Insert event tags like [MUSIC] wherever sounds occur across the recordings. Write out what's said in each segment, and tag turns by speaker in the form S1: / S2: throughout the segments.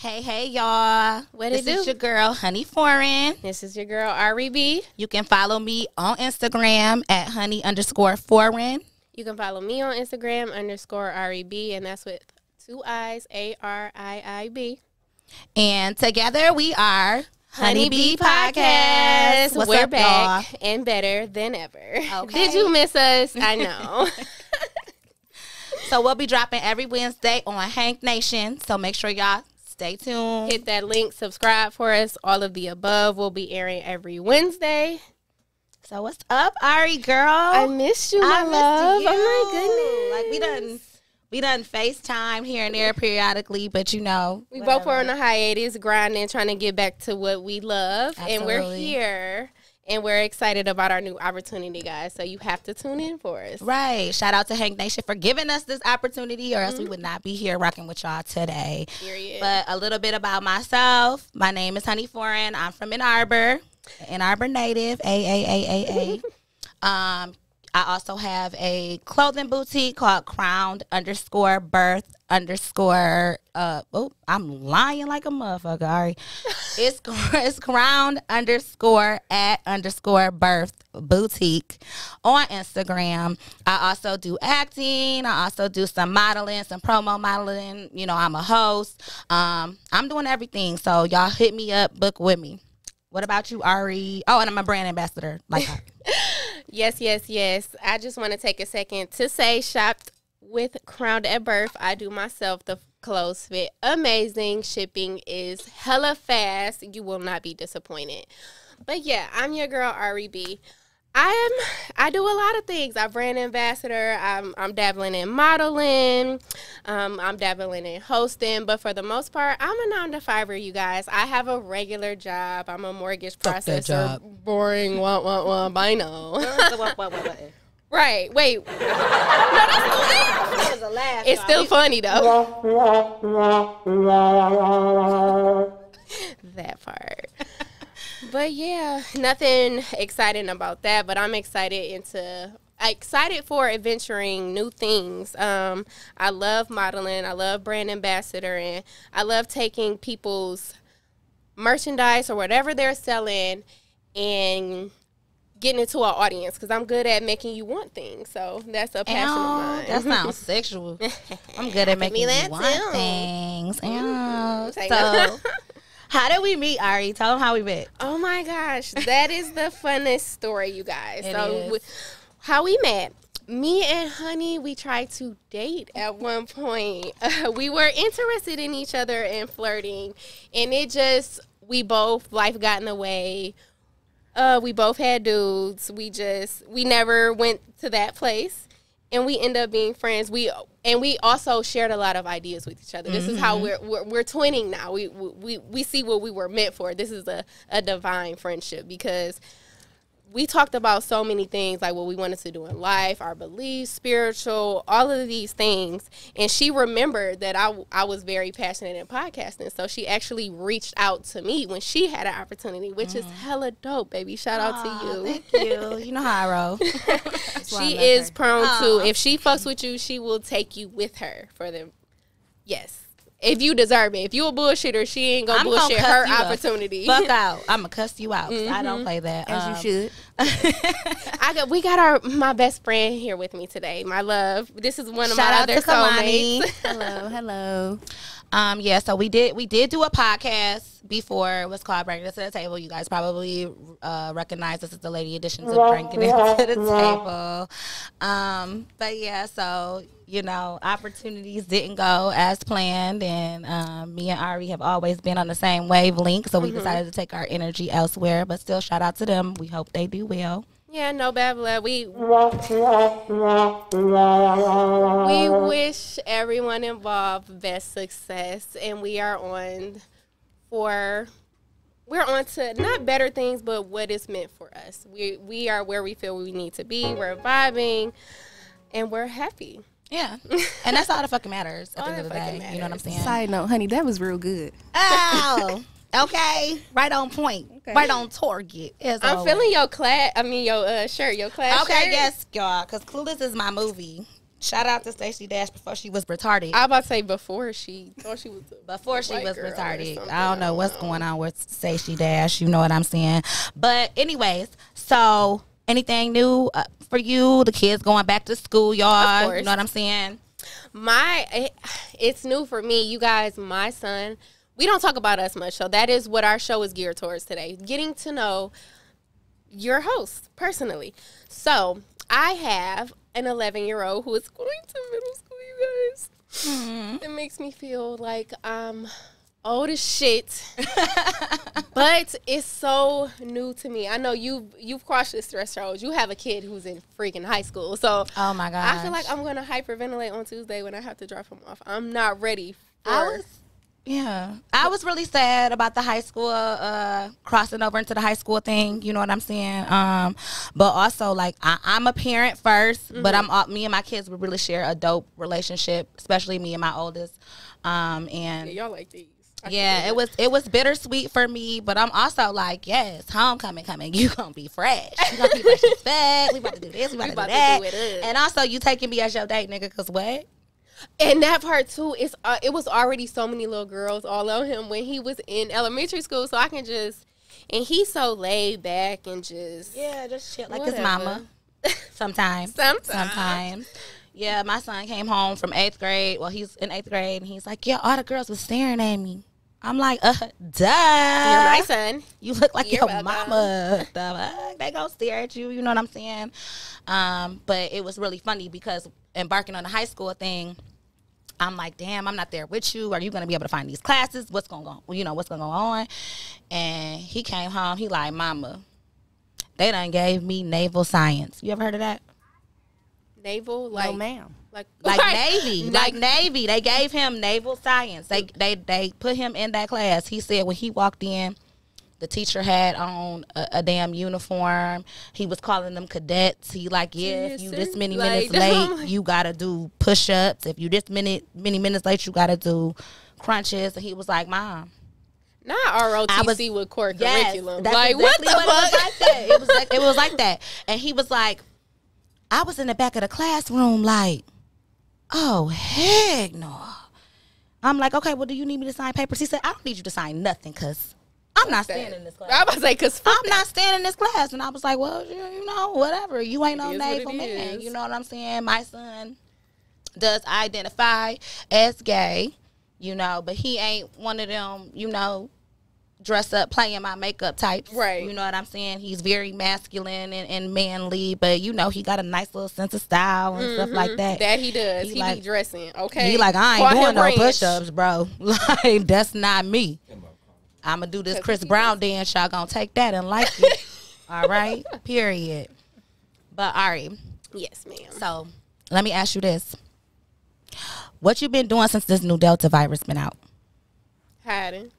S1: Hey, hey, y'all.
S2: What
S1: this
S2: it
S1: is
S2: do?
S1: your girl, Honey Foreign.
S2: This is your girl Ari B.
S1: You can follow me on Instagram at honey underscore foreign.
S2: You can follow me on Instagram underscore Ari B, and that's with two eyes A R I I B.
S1: And together we are Honeybee Podcast. What's
S2: We're
S1: up,
S2: back and better than ever.
S1: Okay. [LAUGHS]
S2: Did you miss us? I know. [LAUGHS]
S1: So we'll be dropping every Wednesday on Hank Nation. So make sure y'all stay tuned.
S2: Hit that link, subscribe for us. All of the above will be airing every Wednesday.
S1: So what's up, Ari girl?
S2: I missed you, my
S1: I missed
S2: love.
S1: you.
S2: Oh my goodness.
S1: Like we done we done FaceTime here and there periodically, but you know.
S2: We both were
S1: whatever.
S2: on a hiatus, grinding, trying to get back to what we love, and we're here, and we're excited about our new opportunity, guys. So you have to tune in for us.
S1: Right. Shout out to Hank Nation for giving us this opportunity, or else we would not be here rocking with y'all today.
S2: Period.
S1: But a little bit about myself. My name is Honey Foreign. I'm from Ann Arbor, Ann Arbor native. A A A A A. [LAUGHS] Um, I also have a clothing boutique called Crowned underscore Birth underscore. Uh, oh, I'm lying like a motherfucker. Ari. [LAUGHS] It's it's Crowned underscore at underscore Birth boutique on Instagram. I also do acting. I also do some modeling, some promo modeling. You know, I'm a host. Um, I'm doing everything. So y'all hit me up, book with me. What about you, Ari? Oh, and I'm a brand ambassador. Like. [LAUGHS]
S2: yes, yes, yes. I just want to take a second to say, shopped with Crowned at Birth. I do myself. The clothes fit amazing. Shipping is hella fast. You will not be disappointed. But yeah, I'm your girl Ari B. I am. I do a lot of things. I'm brand ambassador. I'm. I'm dabbling in modeling. Um, I'm dabbling in hosting. But for the most part, I'm a nine to fiver. You guys. I have a regular job. I'm a mortgage
S1: Fuck that
S2: processor.
S1: job.
S2: Boring. Womp womp womp. I know.
S1: What- what- what- what-
S2: right. Wait. [LAUGHS]
S1: That was a laugh,
S2: It's
S1: y'all.
S2: still funny though. [LAUGHS] that part. But yeah, nothing exciting about that. But I'm excited into excited for adventuring new things. Um, I love modeling. I love brand ambassador, and I love taking people's merchandise or whatever they're selling and getting into our audience because I'm good at making you want things. So that's a passion of
S1: Ew,
S2: mine.
S1: that sounds [LAUGHS] sexual. I'm [LAUGHS] good at making
S2: me
S1: you want
S2: too.
S1: things. Ew. So,
S2: it. [LAUGHS]
S1: how did we meet, Ari? Tell them how we met.
S2: Oh my gosh, that is the [LAUGHS] funnest story, you guys.
S1: It
S2: so,
S1: is.
S2: we- how we met? Me and Honey, we tried to date at one point. [LAUGHS] we were interested in each other and flirting, and it just we both life got in the way. Uh, we both had dudes. We just we never went to that place, and we end up being friends. We and we also shared a lot of ideas with each other. This is how mm-hmm. we're, we're we're twinning now. We we we see what we were meant for. This is a a divine friendship because we talked about so many things like what we wanted to do in life, our beliefs, spiritual, all of these things. And she remembered that I, I was very passionate in podcasting. So she actually reached out to me when she had an opportunity, which is mm. hella dope, baby. Shout out to you.
S1: Thank you. You know how I roll. [LAUGHS]
S2: She is prone to, if she fucks with you, she will take you with her for the, yes. If you deserve it. If you a bullshitter, she ain't gonna
S1: I'm gonna
S2: bullshit her
S1: you out.
S2: opportunity.
S1: Fuck [LAUGHS] out. I'm gonna cuss you out. I
S2: Mm-hmm.
S1: don't play that.
S3: As
S1: Um,
S3: you should. [LAUGHS]
S2: I got we got our my best friend here with me today. My love. This is one of
S1: Shout
S2: my
S1: out
S2: other
S1: to Kamani.
S2: soulmates. [LAUGHS]
S3: Hello, hello.
S1: Um, yeah, so we did we did do a podcast before. It was called Bringing It to the Table. You guys probably uh, recognize this is the lady editions of Bringing It to the Table. Um, but yeah, so you know, opportunities didn't go as planned, and um, me and Ari have always been on the same wavelength. So we decided to take our energy elsewhere. But still, shout out to them. We hope they do well.
S2: Yeah, no bad blood. We we wish everyone involved best success, and we are on for we're on to not better things, but what is meant for us. We we are where we feel we need to be. We're vibing, and we're happy.
S1: Yeah, [LAUGHS] and that's all that fucking matters at
S2: All
S1: the end of the day.
S2: fucking
S1: You know what I'm saying?
S3: Side note, honey, that was real good.
S1: Oh, [LAUGHS] okay. Right on point. Right on target. as
S2: I'm
S1: always.
S2: feeling your class. I mean your uh, shirt. Your class.
S1: Okay,
S2: shirt.
S1: yes, y'all. Because Clueless is my movie. Shout out to Stacey Dash before she was retarded.
S2: I about to say before she thought she was.
S1: before she was retarded. I don't know what's going on with Stacey Dash. You know what I'm saying? But anyways, so anything new uh, for you? The kids going back to school, y'all. You know what I'm saying?
S2: my it, it's new for me you guys my son we don't talk about us much so that is what our show is geared towards today getting to know your host personally so i have an 11 year old who is going to middle school you guys mm-hmm. it makes me feel like i'm old as shit [LAUGHS] but it's so new to me i know you've you've crossed this threshold you have a kid who's in freaking high school so
S1: Oh my god!
S2: I feel like I'm gonna hyperventilate on Tuesday when I have to drop him off. I'm not ready. For,
S1: I was. Yeah, I was really sad about the high school uh, crossing over into the high school thing. You know what I'm saying? Um, but also like I, I'm a parent 1st but I'm all, me and my kids would really share a dope relationship, especially me and my oldest. Um, and
S2: Yeah, y'all like these.
S1: Yeah, it was it was bittersweet for me, but I'm also like, yes, homecoming coming. [LAUGHS] You gonna be fresh. You gonna be fresh as [LAUGHS] fuck. We about to do this. We about,
S2: We
S1: to,
S2: about
S1: do
S2: to
S1: that.
S2: do
S1: and also, you taking me as your date, nigga? Cause what?
S2: And that part too is uh, it was already so many little girls all on him when he was in elementary school, so I can just and he's so laid back and just
S1: Yeah, just shit like his mama. [LAUGHS] Sometimes.
S2: Sometimes.
S1: Sometimes. Yeah, my son came home from eighth grade. Well, he's in eighth grade, and he's like, "Yeah, all the girls was staring at me." I'm like, "Uh, duh."
S2: You're my son.
S1: You look like
S2: You're
S1: your
S2: welcome.
S1: mama. [LAUGHS] The fuck? They gonna stare at you. You know what I'm saying? Um, but it was really funny because embarking on the high school thing, I'm like, damn, I'm not there with you. Are you gonna be able to find these classes? What's gonna go? You know what's gonna go on? And he came home. He like, mama, they done gave me naval science. You ever heard of that?
S2: Naval, like
S3: no, ma'am.
S2: Like [LAUGHS]
S1: Like. Navy, like Navy. They gave him naval science. They mm. they they put him in that class. He said when he walked in, the teacher had on a, a damn uniform. He was calling them cadets. He like, yeah, if you this many
S2: Like,
S1: minutes [LAUGHS] late, you gotta do push ups. If you this minute many minutes late, you gotta do crunches. And he was like, Mom,
S2: not ROTC
S1: I was-
S2: with core
S1: yes,
S2: curriculum. Like what the
S1: what
S2: fuck?
S1: It was like that. It was like it was like that. And he was like, I was in the back of the classroom, like, oh heck no. I'm like, okay, well, do you need me to sign papers? He said, I don't need you to sign nothing, cause I'm not standing in this class.
S2: I was say because
S1: I'm not standing in this class. And I was like, well, you, you know, whatever. You ain't no
S2: is what it
S1: naval man.
S2: is.
S1: You know what I'm saying? My son does identify as gay, you know, but he ain't one of them, you know, dress up playing my makeup types.
S2: Right.
S1: You know what I'm saying? He's very masculine and, and manly, but you know, he got a nice little sense of style and stuff like mm-hmm. that.
S2: that he does.
S1: He
S2: He,
S1: like-
S2: be dressing. Okay.
S1: He like, I ain't
S2: him
S1: doing no
S2: Ranch.
S1: push ups, bro. [LAUGHS] Like, that's not me. I'ma do this Chris
S2: he
S1: Brown dance. Y'all gonna take that and like it. [LAUGHS] all right? Period. But all right.
S2: Yes, ma'am.
S1: So let me ask you this. What you been doing since this new Delta virus been out?
S2: Hiding.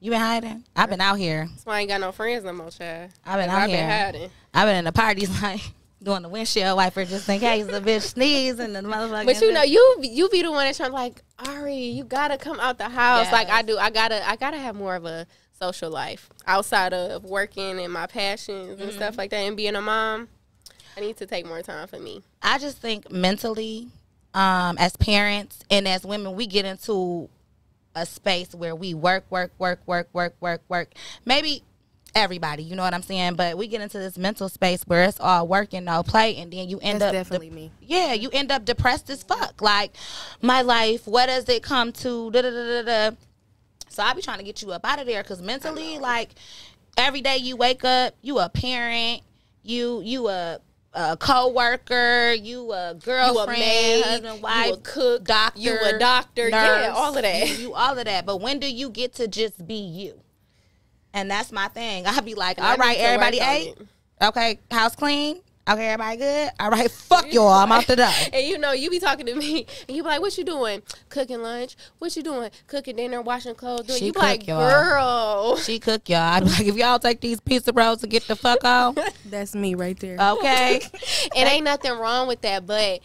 S1: You been hiding? I've been out here.
S2: That's why I ain't got no friends no more, child.
S1: I've been out
S2: I've
S1: here.
S2: been hiding.
S1: I've been in the parties [LAUGHS] like doing the windshield wiper just in case the bitch sneeze and the motherfucker.
S2: But you know, you you be the one that's trying to like, Ari, you gotta come out the house. Like I do. I gotta I gotta have more of a social life outside of working and my passions and
S1: Mm-hmm.
S2: stuff like that and being a mom. I need to take more time for me.
S1: I just think mentally, um, as parents and as women, we get into a space where we work, work, work, work, work, work, work. Maybe everybody, you know what I'm saying? But we get into this mental space where it's all work and no play, and then you end
S3: That's
S1: up
S3: definitely me.
S1: yeah, you end up depressed as fuck. Like, my life, what does it come to? Da, da, da, da, da. So I be trying to get you up out of there because mentally, like, every day you wake up, you a parent, you you a a co-worker, you a girlfriend,
S2: maid,
S1: husband,
S2: you
S1: wife,
S2: a cook,
S1: doctor,
S2: you a doctor, yeah, all of that.
S1: You, you all of that. But when do you get to just be you? And that's my thing. I'll be like, all right, everybody ate. Okay, house clean. Okay, everybody good. All right, [LAUGHS] fuck y'all. I'm out the door. [LAUGHS]
S2: And you know, you be talking to me, and you be like, "What you doing? Cooking lunch? What you doing? Cooking dinner? Washing clothes? Doing?"
S1: She
S2: You be like,
S1: cook, y'all.
S2: "Girl,
S1: She cook y'all. I be like, if y'all take these pizza rolls to get the fuck off, [LAUGHS]
S3: That's me right there.
S1: okay.
S2: it ain't nothing wrong with that, but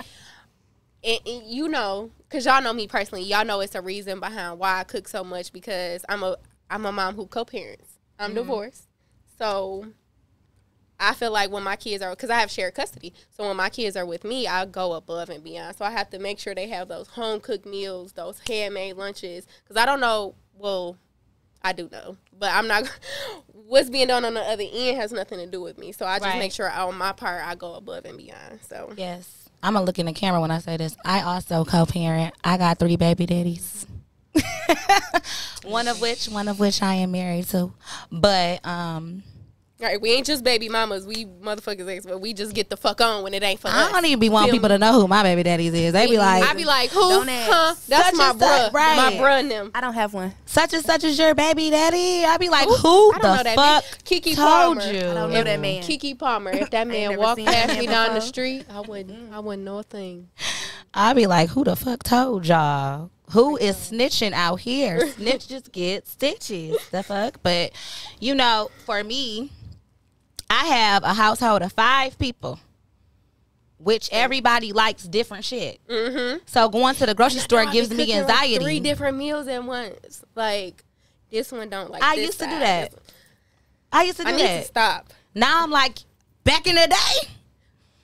S2: it, it- you know, cause y'all know me personally, y'all know it's a reason behind why I cook so much because I'm a I'm a mom who co-parents. I'm
S1: Mm-hmm.
S2: divorced, so I feel like when my kids are, because I have shared custody, so when my kids are with me, I go above and beyond. So I have to make sure they have those home cooked meals, those handmade lunches, because I don't know. Well, I do know, but I'm not. [LAUGHS] What's being done on the other end has nothing to do with me. So I just
S1: Right.
S2: make sure on my part I go above and beyond. So
S1: Yes. I'm gonna look in the camera when I say this. I also co-parent. I got three baby daddies. [LAUGHS] one of which, one of which I am married to. But um,
S2: all right, we ain't just baby mamas. We motherfuckers, ex, but we just get the fuck on when it ain't for
S1: I
S2: us.
S1: don't even be wanting
S2: Feel
S1: people
S2: me?
S1: to know who my baby daddies is. They be mm-hmm. like,
S2: I be like, who?
S3: Don't ask.
S2: Huh? That's
S1: Such
S2: my
S1: and such,
S2: bruh.
S1: right.
S2: My bruh and them.
S3: I don't have one.
S1: such and such is your baby daddy. I be like,
S2: Who?
S1: who
S2: I don't
S1: the
S2: know that
S1: fuck
S2: man. Keke
S1: told
S2: Palmer.
S1: you?
S3: I don't know that man.
S2: Keke Palmer. If that man
S3: never
S2: walked
S3: seen that
S2: past
S3: man
S2: me down the
S3: before.
S2: street, I wouldn't. I wouldn't know a thing.
S1: I be like, who the fuck told y'all? Who is snitching out here? [LAUGHS] Snitches get stitches. The fuck? But you know, for me, I have a household of five people, which everybody likes different shit.
S2: Mm-hmm.
S1: So going to the grocery store gives me anxiety.
S2: Three different meals at once. Like this one don't like.
S1: I used to do that. I used to do
S2: I need
S1: that.
S2: to stop.
S1: Now I'm like, back in the day,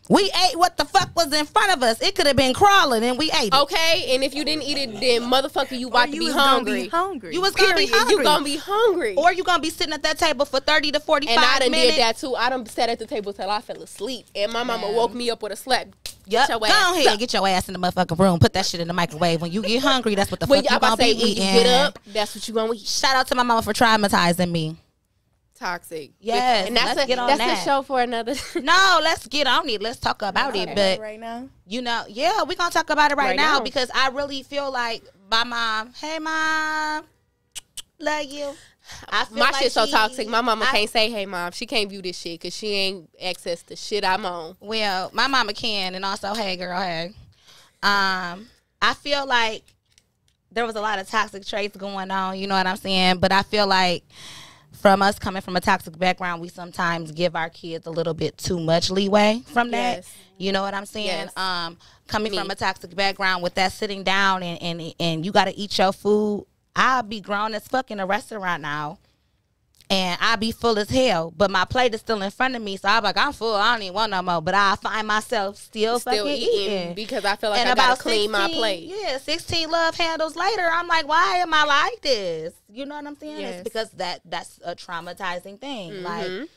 S1: we ate what the fuck was in front of us. It could have been crawling and we ate it.
S2: Okay, and if you didn't eat it, then motherfucker, you about
S3: Or
S2: to be
S3: was gonna
S2: hungry.
S3: Be hungry.
S1: You was gonna be hungry.
S2: You gonna be hungry.
S1: or you gonna be sitting at that table for 30 to 45 minutes.
S2: and I done
S1: minutes.
S2: did that too. I done sat at the table till I fell asleep, and my mama
S1: Yeah.
S2: woke me up with a slap.
S1: Yep.
S2: Get your
S1: Go ahead,
S2: up.
S1: get your ass in the motherfucking room. Put that shit in the microwave. When you get hungry, that's what the
S2: When
S1: fuck
S2: you,
S1: you
S2: about
S1: gonna
S2: to
S1: be
S2: say, when you
S1: eating.
S2: get up, that's what you gonna eat.
S1: Shout out to my mama for traumatizing me.
S2: Toxic.
S1: Yes,
S2: and that's
S1: let's
S2: a
S1: get on
S2: that's
S1: that.
S2: a show for another. [LAUGHS]
S1: No, let's get on it. Let's talk about it. But
S3: right now.
S1: you know, yeah, we're gonna talk about it right,
S2: Right
S1: now,
S2: now.
S1: because I really feel like my mom, hey mom, love you. I feel
S2: my
S1: like
S2: shit's so
S1: she-
S2: toxic. My mama
S1: I-
S2: can't say, "Hey, mom." She can't view this shit because she ain't access the shit I'm on.
S1: Well, my mama can, and also, hey, girl, hey. Um, I feel like there was a lot of toxic traits going on. You know what I'm saying? But I feel like from us coming from a toxic background, we sometimes give our kids a little bit too much leeway from that.
S2: Yes.
S1: You know what I'm saying?
S2: Yes.
S1: Um, coming
S2: Me.
S1: from a toxic background with that sitting down and and and you got to eat your food. I'll be grown as fuck in a restaurant now. And I be full as hell, but my plate is still in front of me. So I'm like, I'm full. I don't even want no more. But I find myself still,
S2: Still eating,
S1: eating.
S2: because I feel like
S1: and
S2: I gotta
S1: about
S2: clean my plate.
S1: Yeah, 16 love handles later, I'm like, why am I like this? You know what I'm saying?
S2: Yes.
S1: It's because that that's a traumatizing thing.
S2: Mhm.
S1: Like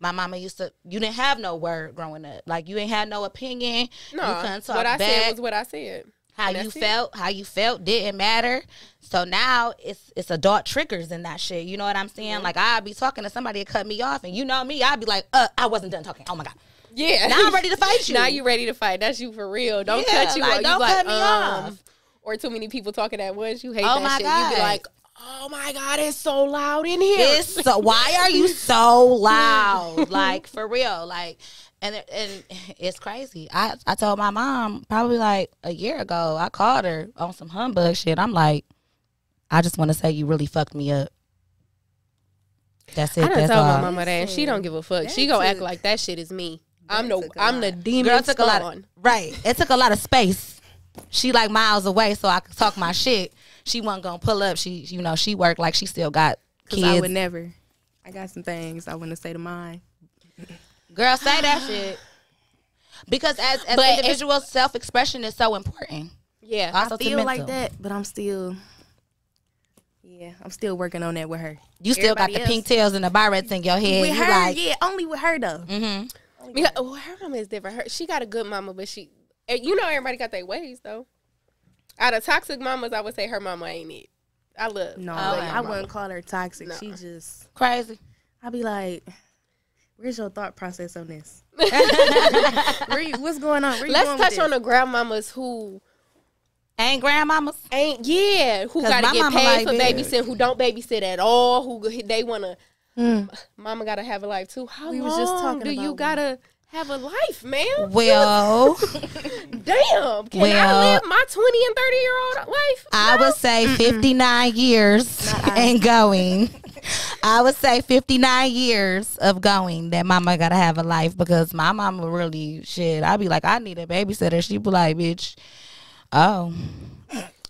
S1: my mama used to, you didn't have no word growing up. Like you ain't had no opinion.
S2: No,
S1: you couldn't talk
S2: what I
S1: back.
S2: said was what I said.
S1: How you
S2: that's it.
S1: felt, how you felt didn't matter. So now it's it's adult triggers in that shit. You know what I'm saying?
S2: Mm-hmm.
S1: Like I'd be talking to somebody that cut me off, and you know me, I'd be like, uh, I wasn't done talking. Oh my god.
S2: Yeah.
S1: Now I'm ready to fight [LAUGHS] you.
S2: now you ready to fight. That's you for real. Don't
S1: Yeah,
S2: cut you
S1: like,
S2: off. You
S1: don't
S2: like,
S1: cut me
S2: um,
S1: off.
S2: Or too many people talking at once. You hate
S1: Oh
S2: that
S1: my
S2: shit. You be
S1: God.
S2: like, oh my God, it's so loud in here.
S1: It's so, why are you so [LAUGHS] loud? Like for real, like and it- and [LAUGHS] it's crazy. I I told my mom probably like a year ago. I called her on some humbug shit. I'm like, I just want to say you really fucked me up. That's it.
S2: I done
S1: That's
S2: told my
S1: all.
S2: mama that, and she don't give a fuck.
S3: That
S2: she gonna act like that shit is me. I'm the
S3: took a
S2: I'm the demon
S1: Girl, it took a lot. Of, right. It took a lot of space. She like miles away, so I could talk my shit. She wasn't gonna pull up. She, you know, she worked like she still got
S3: kids. I would never. I got some things I want to say to mine.
S1: Girl, say that [SIGHS] shit. Because as as
S2: But if-
S1: individual self expression is so important.
S2: Yeah.
S1: Also
S3: I feel like that, but I'm still. Yeah, I'm still working on that with her.
S1: You still got the
S3: else-
S1: pink tails and the barrettes in your head.
S3: with
S1: you
S3: her,
S1: like,
S3: yeah, only with her though.
S1: mm-hmm.
S2: Because well, her mama is different. Her, she got a good mama, but she, you know, everybody got their ways though. Out of toxic mamas, I would say her mama ain't it. I love.
S3: No,
S2: I love
S1: wow.
S3: I wouldn't call her toxic.
S2: No.
S3: She just,
S1: Crazy.
S3: I'd be like, "Where's your thought process on this? [LAUGHS] Where you, what's going on? Where
S2: Let's
S3: going
S2: touch on the grandmamas who
S1: Ain't grandmamas.
S2: ain't yeah, who gotta get paid
S1: like
S2: for
S1: that.
S2: babysitting, who don't babysit at all, who they wanna.
S3: Mm.
S2: Mama gotta have a life too. How
S3: We
S2: long
S3: was just talking
S2: do you
S3: about one.
S2: gotta have a life, man?
S1: Well, [LAUGHS]
S2: Damn, can I live my twenty and thirty year old life?
S1: I
S2: No?
S1: would say 59 years and going. [LAUGHS] I would say 59 years of going that mama gotta have a life because my mama really shit. I'd be like, I need a babysitter. She'd be like, bitch, oh.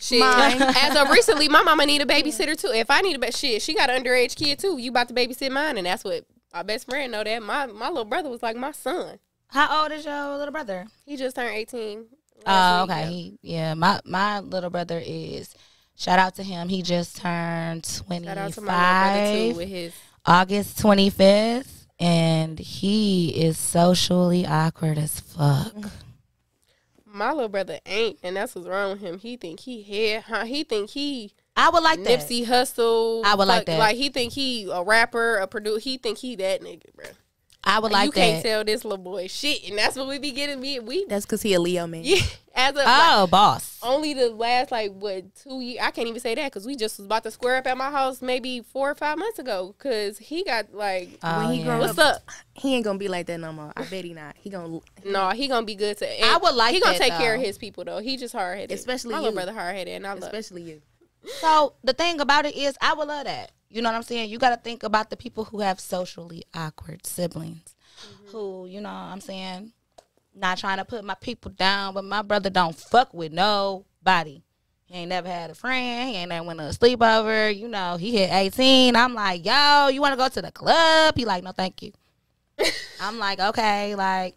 S2: Shit.
S3: Mine. [LAUGHS]
S2: As of recently, my mama need a babysitter too. If I need a ba- shit, she got an underage kid too. You about to babysit mine, and that's what My best friend know that. My my little brother was like my son.
S1: How old is your little brother?
S2: He just turned eighteen.
S1: Oh,
S2: last
S1: okay.
S2: yeah.
S1: He, yeah, my my little brother is. Shout out to him. He just turned 25.
S2: Shout out to my too with his.
S1: August twenty fifth, and he is socially awkward as fuck. [LAUGHS]
S2: My little brother ain't, and that's what's wrong with him. He think he head, huh? He think he
S1: I would like that.
S2: Nipsey Hussle.
S1: I would like
S2: fuck-
S1: that.
S2: Like he think he a rapper, a producer. He think he that nigga, bro.
S1: I would
S2: Like,
S1: like
S2: you
S1: that.
S2: can't tell this little boy shit, and that's what we be getting. Me, we
S3: That's because he a Leo man.
S2: yeah. [LAUGHS] As of oh, like,
S1: oh, boss.
S2: only the last like what two years? I can't even say that because we just was about to square up at my house maybe four or five months ago. Because he got like,
S1: Oh,
S3: when he
S1: yeah.
S3: grow
S2: what's
S3: up,
S2: up?
S3: he ain't gonna be like that no more. I bet he not. He gonna,
S2: No, he gonna be good to.
S1: I would like
S2: He gonna
S1: that,
S2: take care of his people though. He just hard headed,
S3: Especially
S2: my little brother hard headed, and I love.
S3: especially you.
S1: So the thing about it is, I would love that. You know what I'm saying? You got to think about the people who have socially awkward siblings, mm-hmm. who you know what I'm saying. Not trying to put my people down, but my brother don't fuck with nobody. He ain't never had a friend. He ain't never went to a sleepover. You know, he hit 18. I'm like, yo, you want to go to the club? He like, no, thank you. [LAUGHS] I'm like, okay, like,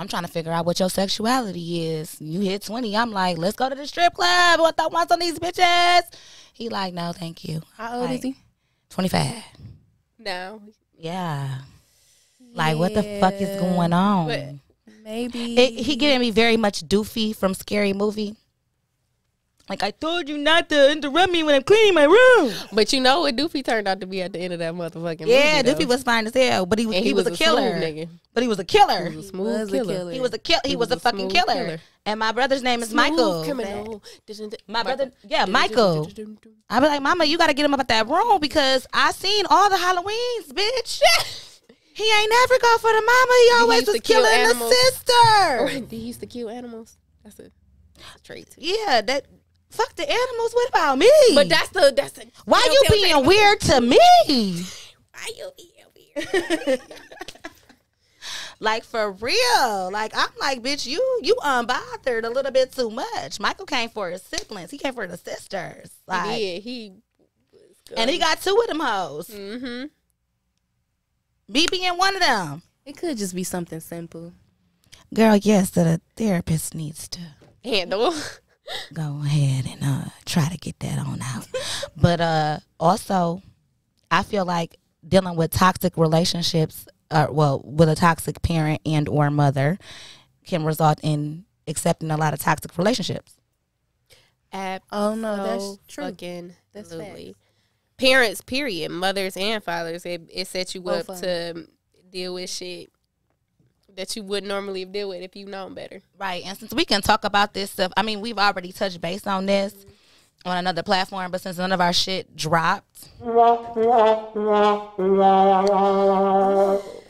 S1: I'm trying to figure out what your sexuality is. You hit 20. I'm like, let's go to the strip club. What the wants on these bitches? He like, no, thank you.
S3: How old is he?
S1: 25.
S2: No.
S1: Yeah. Like, what the fuck is going on?
S2: But-
S3: Maybe
S1: it, he giving me very much Doofy from Scary Movie. Like, I told you not to interrupt me when I'm cleaning my room.
S2: but you know what Doofy turned out to be at the end of that motherfucking
S1: Yeah,
S2: movie,
S1: Doofy was fine as hell, but he was
S2: And
S1: he, was, a killer.
S2: nigga.
S1: But he was a killer.
S2: He was a
S1: He
S2: smooth
S3: was a
S2: killer.
S3: killer.
S1: was a kill. He,
S2: He
S1: was,
S2: was
S1: a
S2: a
S1: fucking killer.
S2: killer.
S1: And my brother's name is
S2: Smooth
S1: Michael.
S2: criminal.
S1: My brother, yeah, Michael. I be like, Mama, you got to get him up at that room because I seen all the Halloweens, bitch. [LAUGHS] he ain't never go for the mama. He always
S2: used
S1: was killing
S2: animals?
S1: the sister. [LAUGHS]
S2: He used to kill animals. That's a trait.
S1: yeah, that. Fuck the animals. What about me?
S2: But that's the that's the.
S1: why you being
S2: Taylor-
S1: weird to me?
S2: Why you being weird? [LAUGHS]
S1: Like for real. Like I'm like, bitch, you you unbothered a little bit too much. Michael came for his siblings. He came for the sisters. Like,
S2: yeah, he.
S1: and he got two of them hoes.
S2: Mm-hmm.
S1: Me being one of them.
S3: it could just be something simple.
S1: Girl, yes, that a therapist needs to
S2: Handle.
S1: Go ahead and uh try to get that on out. but uh also I feel like dealing with toxic relationships uh well with a toxic parent and or mother can result in accepting a lot of toxic relationships.
S3: Oh no, that's true.
S2: Fucking
S3: That's
S2: absolutely. Parents, period, mothers and fathers, it, it sets you
S3: Both
S2: up
S3: of
S2: to deal with shit that you wouldn't normally deal with if you known better.
S1: Right. And since we can talk about this stuff, I mean, we've already touched base on this on another platform, but since none of our shit dropped,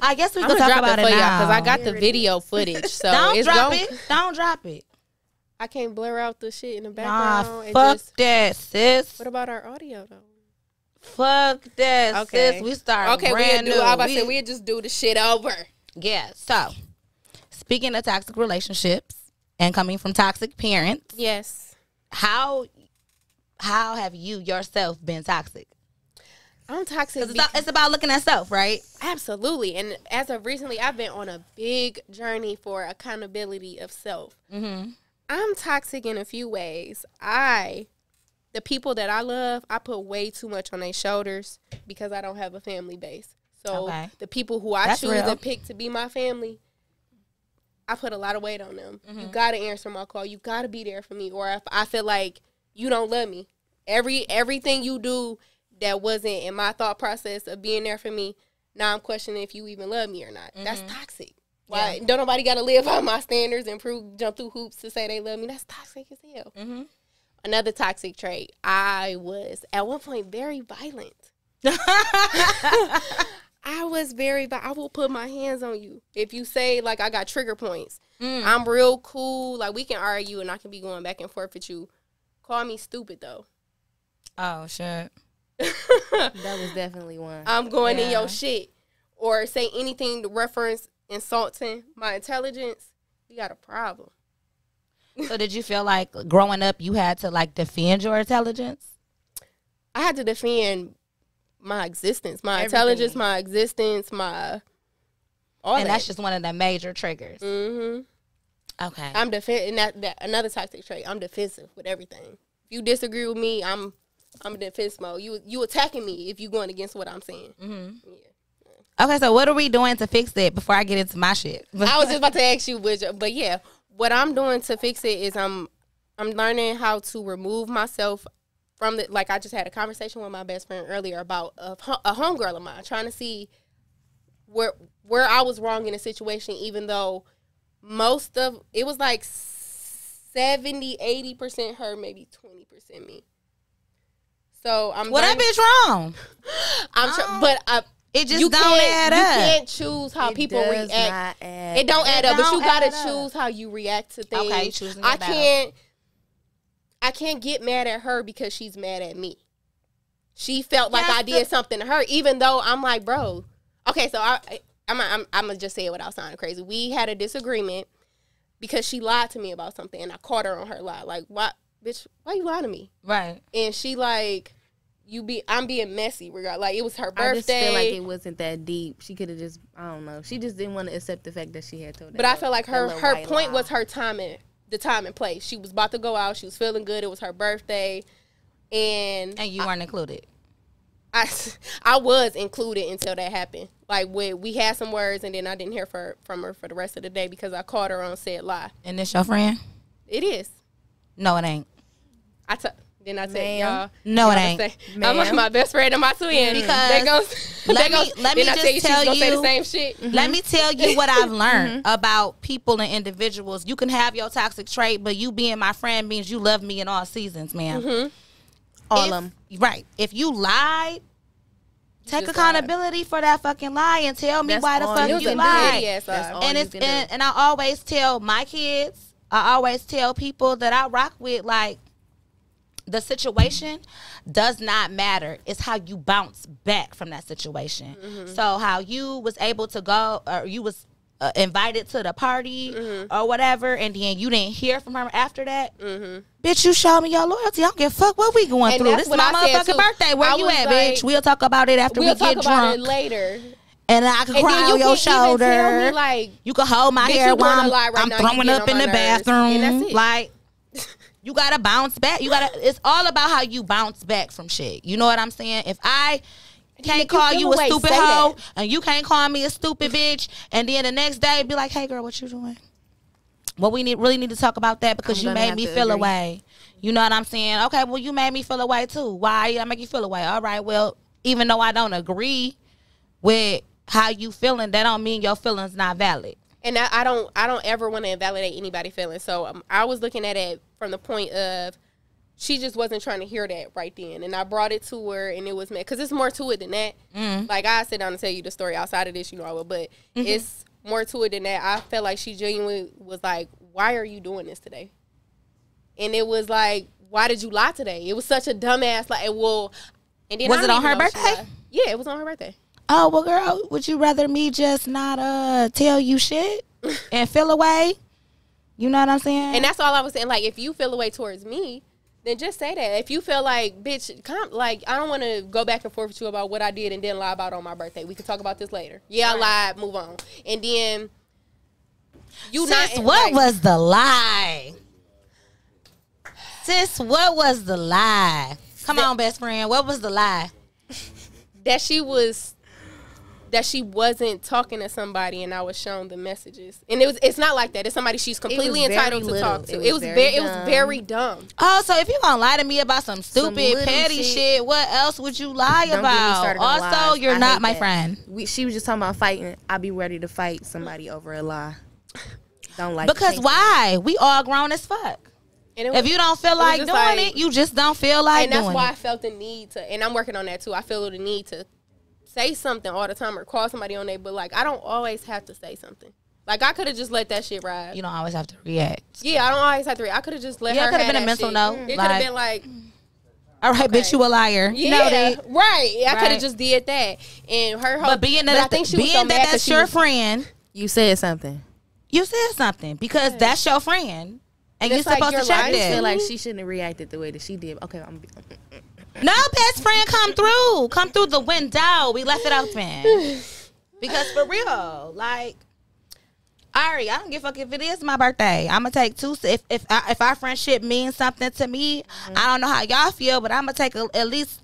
S1: I guess we can talk
S2: drop
S1: about
S2: it
S1: it
S2: for y'all
S1: now.
S2: because I got the video footage. So [LAUGHS]
S1: Don't drop
S2: gon-
S1: it. Don't drop it.
S2: I can't blur out the shit in the background. and
S1: fuck
S2: just,
S1: that, sis.
S2: what about our audio though?
S1: Fuck that,
S2: Okay.
S1: sis. We start
S2: Okay,
S1: brand new.
S2: do. I about to
S1: We-
S2: say we'll just do the shit over.
S1: Yeah. So, speaking of toxic relationships and coming from toxic parents,
S2: Yes,
S1: how how have you yourself been toxic?
S2: I'm toxic.
S1: It's, it's about looking at self, right?
S2: Absolutely. And as of recently, I've been on a big journey for accountability of self.
S1: Mm-hmm.
S2: I'm toxic in a few ways. I, the people that I love, I put way too much on their shoulders because I don't have a family base. So
S1: Okay.
S2: the people who I
S1: That's
S2: choose
S1: real.
S2: and pick to be my family, I put a lot of weight on them. You
S1: Mm-hmm.
S2: gotta answer my call. You gotta be there for me. Or if I feel like you don't love me, every everything you do that wasn't in my thought process of being there for me, now I'm questioning if you even love me or not. That's toxic. Why don't nobody gotta live by my standards and prove jump through hoops to say they love me? That's toxic as hell.
S1: Mhm.
S2: Another toxic trait. I was at one point very violent. [LAUGHS] [LAUGHS] I was very. vi- I will put my hands on you if you say like I got trigger points.
S1: Mm.
S2: I'm real cool. Like we can argue and I can be going back and forth with you. Call me stupid though.
S1: Oh shit. [LAUGHS]
S3: That was definitely one.
S2: I'm going in
S1: Yeah.
S2: your shit or say anything to reference insulting my intelligence. We got a problem.
S1: So did you feel like growing up you had to like defend your intelligence?
S2: I had to defend my existence, my
S3: Everything.
S2: intelligence, my existence, my all
S1: and
S2: that.
S1: that's just one of the major triggers.
S2: hmm
S1: Okay.
S2: I'm defend and that, that another toxic trait. I'm defensive with everything. If you disagree with me, I'm I'm in defense mode. You you attacking me if you going against what I'm saying. Yeah.
S1: okay, so what are we doing to fix it before I get into my shit?
S2: I was just about to [LAUGHS] ask you, which, but yeah, what I'm doing to fix it is I'm I'm learning how to remove myself from the like I just had a conversation with my best friend earlier about a, ho- a homegirl of mine trying to see where where I was wrong in a situation, even though most of it was like 70 80 percent her, maybe twenty percent me. So I'm
S1: Well, that bitch wrong. [LAUGHS]
S2: I'm tr- but I
S1: It just
S2: you
S1: don't
S2: can't
S1: add
S2: you
S1: up.
S2: can't choose how
S3: It
S2: people
S3: does
S2: react
S3: not add
S2: it don't add up, but
S1: don't
S2: you gotta
S1: up.
S2: choose how you react to things.
S1: Okay, choosing
S2: I
S1: your battle.
S2: Can't. I can't get mad at her because she's mad at me. She felt like
S1: Yes,
S2: I did
S1: the-
S2: something to her, even though I'm like, bro. Okay, so I, I I'm, I'm, I'm gonna just say it without sounding crazy. We had a disagreement because she lied to me about something, and I caught her on her lie. Like, why, bitch? Why you lying to me?
S1: Right.
S2: And she like, you be, I'm being messy. Regard like it was her birthday.
S3: I
S2: birthday.
S3: just feel like it wasn't that deep. She could have just, I don't know. She just didn't want to accept the fact that she had told.
S2: But I feel like her her point was her time and the time and place. She was about to go out. She was feeling good. It was her birthday, and
S1: And you weren't included.
S2: I [LAUGHS] I was included until that happened. Like we we had some words, and then I didn't hear for, from her for the rest of the day because I caught her on said lie.
S1: And this your friend?
S2: It is.
S1: No, it ain't.
S2: I t- then I tell y'all.
S1: No, it ain't.
S2: Say, I'm like my best friend and my twin.
S1: Because [LAUGHS]
S2: they goes,
S1: let
S2: they
S1: me- [LAUGHS] let me
S2: then I
S1: just
S2: tell you,
S1: tell
S2: she's gonna say the same shit.
S1: Let me mm-hmm. tell you what I've [LAUGHS] learned about people and individuals. You can have your toxic trait, but you being my friend means you love me in all seasons, man. Mm-hmm.
S3: all
S1: If-
S3: of them.
S1: Right. If you lied, take
S2: just
S1: accountability for that fucking lie and tell me
S3: That's
S1: why the fuck
S3: you
S1: you lied.
S2: dirty lie.
S3: all
S1: and it's and, and I always tell my kids, I always tell people that I rock with, like the situation does not matter. It's how you bounce back from that situation.
S2: Mm-hmm.
S1: So how you was able to go, or you was uh, invited to the party
S2: Mm-hmm.
S1: or whatever, and then you didn't hear from her after that. Bitch, you showed me your loyalty. I don't give a fuck what we going
S2: Mm-hmm. And
S1: through. This
S2: is
S1: my
S2: I
S1: motherfucking birthday. Where
S2: I
S1: you at,
S2: like-
S1: bitch? We'll talk about it after
S2: We'll
S1: we get drunk.
S2: it later.
S1: And I can
S2: And
S1: cry
S2: then
S1: on your shoulder.
S2: me like
S1: You can hold my hair while I'm,
S2: right
S1: I'm. Throwing up in the
S2: nerves.
S1: bathroom.
S2: And that's it.
S1: Like you gotta bounce back. You gotta. It's all about how you bounce back from shit. You know what I'm saying? If I can't
S2: make you
S1: call you a
S2: away,
S1: stupid hoe,
S2: that.
S1: and you can't call me a stupid bitch, and then the next day be like, "Hey, girl, what you doing?" Well, we need really need to talk about that because
S3: I'm
S1: you made me feel
S3: agree.
S1: away. You know what I'm saying? Okay, well, you made me feel away too. Why did I make you feel away? All right, well, even though I don't agree with how you feeling, that don't mean your feelings not valid.
S2: and I, I don't I don't ever want to invalidate anybody's feelings. So um, I was looking at it from the point of she just wasn't trying to hear that right then, and I brought it to her, and it was mad because it's more to it than that. Like I sit down and tell you the story outside of this, you know, I will, but it's more to it than that. I felt like she genuinely was like, "Why are you doing this today?" And it was like, "Why did you lie today?" It was such a dumbass like, well, and then
S1: Was it on her
S2: know if she
S1: birthday?
S2: Yeah, it was on her birthday.
S1: Oh well, girl, would you rather me just not uh tell you shit and feel away? You know what I'm saying?
S2: And that's all I was saying. Like, if you feel a way towards me, then just say that. If you feel like, bitch, come, like, I don't want to go back and forth with you about what I did and then lie about on my birthday. We can talk about this later. Yeah, I lied. Move on. And then you
S1: Sis,
S2: not
S1: what
S2: like,
S1: was the lie? Sis, what was the lie? Come on, best friend. What was the lie?
S2: that she was that she wasn't talking to somebody and I was shown the messages. And it was it's not like that. It's somebody she's completely entitled to
S3: little.
S2: talk to.
S3: It
S2: It
S3: was
S2: was,
S3: very
S2: very it was
S3: dumb.
S2: very dumb.
S1: Oh, so if you gonna lie to me about some stupid,
S3: little
S1: petty shit.
S3: shit.
S1: what else would you lie
S3: Don't get me
S1: about? Also,
S3: lies.
S1: you're
S3: I
S1: not my
S3: that.
S1: friend.
S3: We, she was just talking about fighting. I'd be ready to fight somebody over a lie. Don't like
S1: Because
S3: can't-
S1: why? We all grown as fuck.
S2: Was,
S1: If you don't feel like doing
S2: like-
S1: it, you just don't feel like it.
S2: and that's
S1: doing
S2: why I felt the need to, and I'm working on that too. I feel the need to say something all the time or call somebody on there, but like I don't always have to say something. Like I could have just let that shit ride.
S1: You don't always have to react.
S2: yeah, I don't always have to. react. I could have just let
S1: Yeah, it
S2: her.
S1: coulda been a mental
S2: shit.
S1: note,
S2: It could have been like,
S1: All right, bitch, you a liar.
S2: yeah,
S1: Noted.
S2: right. I could have just did that, and her. Whole,
S1: But being that,
S2: I
S1: that's
S2: think
S1: the-
S2: she was
S1: being
S2: so
S1: that that's
S2: she
S1: your
S2: was-
S1: friend,
S3: you said something.
S1: you said something because that's your friend, and you're
S2: it's like
S1: supposed
S2: you're
S1: to check
S2: lying to
S3: I
S1: that.
S3: feel like she shouldn't have reacted the way that she did. Okay, I'm.
S1: No, best friend, come through. Come through the window. We left it open. [SIGHS] Because for real, like, Ari, I don't give a fuck if it is my birthday. I'm gonna take two. If if if our friendship means something to me, mm-hmm. I don't know how y'all feel, but I'm gonna take a, at least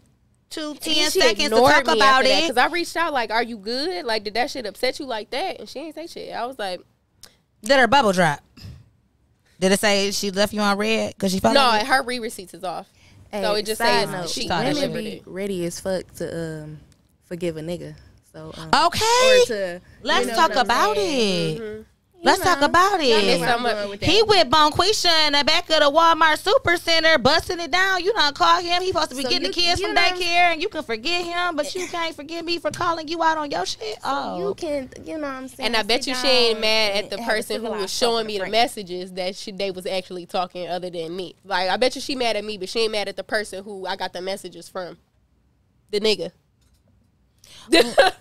S1: two, ten seconds to talk about it.
S2: Cause I reached out like, "Are you good? Like, did that shit upset you like that?" And she ain't say shit. I was like,
S1: Did her bubble drop? Did it say she left you on red because she felt
S2: "No,
S1: like
S2: her re receipts is off." So
S3: Hey,
S2: it just
S3: side
S2: says
S3: note,
S2: she
S1: thought
S3: women
S2: delivered
S3: be
S2: it.
S3: ready as fuck to um forgive a nigga. So um,
S1: Okay,
S3: to
S1: let's
S3: you know
S1: talk
S3: what I'm
S1: about
S3: saying?
S1: It. Let's talk about it.
S3: where I'm going with.
S1: He with Bonquisha in the back of the Walmart Super Center, busting it down. You don't call him. He supposed to be
S3: So
S1: getting the kids from
S3: know-
S1: daycare, and you can forget him, but you can't forget me for calling you out on your shit. Oh,
S3: You can, you know what I'm saying?
S2: And I bet
S3: sit
S2: you she ain't mad at the person who was showing me the messages that she they was actually talking other than me. Like I bet you she mad at me, but she ain't mad at the person who I got the messages from. The nigga.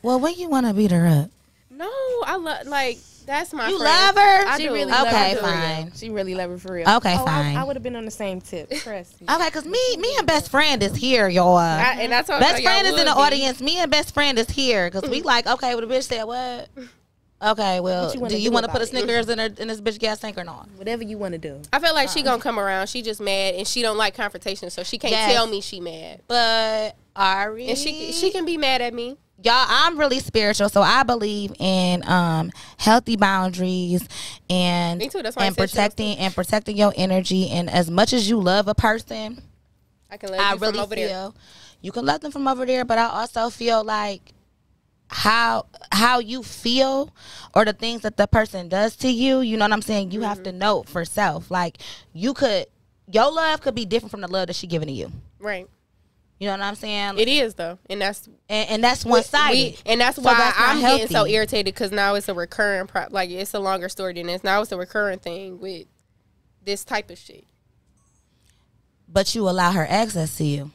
S1: well, when you want to beat her up?
S2: no, I love like that's my.
S1: You
S2: friend.
S1: love her?
S2: I
S3: She
S2: do.
S3: really
S1: Okay,
S3: love her for
S1: fine.
S3: real. She really love her for real.
S1: Okay,
S3: oh,
S1: fine.
S3: I, I would have been on the same tip. [LAUGHS] Trust me.
S1: Okay, cause me, me and best friend is here, y'all.
S2: I, and I told
S1: best
S2: her y'all
S1: friend is in the
S2: be.
S1: audience. Me and best friend is here, cause we mm-hmm. like, okay, well the bitch said what? Okay, well,
S3: you wanna
S1: do you want to put a? Snickers in her in this bitch gas tank or not?
S3: Whatever you want to do.
S2: I feel like she gonna come around. She just mad and she don't like confrontation, so she can't
S1: Yes.
S2: tell me she mad.
S1: But Ari,
S2: And she she can be mad at me.
S1: Y'all i'm really spiritual so i believe in um healthy boundaries and
S2: Me too, that's why
S1: and protecting and protecting your energy and as much as you love a person
S2: I can let
S1: i
S2: you
S1: really
S2: from over
S1: feel
S2: there.
S1: you can love them from over there but i also feel like how how you feel or the things that the person does to you you know what i'm saying you have to
S2: Mm-hmm.
S1: know for self like you could your love could be different from the love that she giving to you
S2: Right.
S1: You know what i'm saying
S2: It is though, and that's
S1: and, and that's one-sided
S2: and that's
S1: So
S2: why
S1: that's
S2: I'm getting so irritated because now it's a recurring, pro- like it's a longer story than this. Now it's a recurring thing with this type of shit.
S1: but you allow her access to you.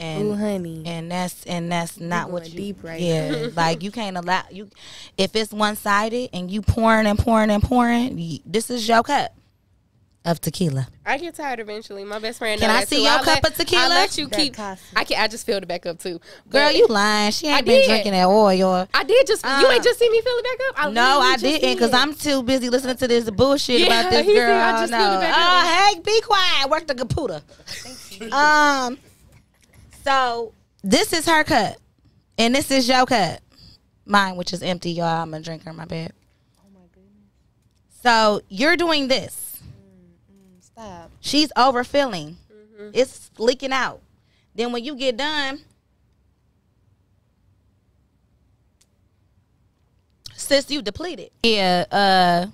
S1: And
S3: Ooh, honey.
S1: and that's and that's not what
S3: going
S1: you
S3: deep right
S1: yeah [LAUGHS] like you can't allow you if it's one sided and you pouring and pouring and pouring y- this is your cup of tequila
S2: I get tired eventually. My best friend.
S1: Can I see
S2: too.
S1: your
S2: I'll
S1: cup
S2: let,
S1: of tequila?
S2: I let you
S3: That
S2: keep.
S3: costs-
S2: I can. I just filled it back up too.
S1: girl you lying she ain't
S2: I
S1: been
S2: did.
S1: drinking that oil
S2: I did just. you
S1: Uh,
S2: ain't just see me fill it back up. I
S1: no I didn't because. I'm too busy listening to this bullshit
S2: Yeah,
S1: about [LAUGHS] this girl
S2: said I just
S1: no.
S2: filled it back up.
S1: oh hey be quiet work the computer um so this is her cup and this is your cup mine which is empty y'all i'm a drinker my bad
S3: Oh my goodness.
S1: so you're doing this
S3: Stop.
S1: she's overfilling
S2: Mm-hmm.
S1: it's leaking out then when you get done sis you depleted yeah uh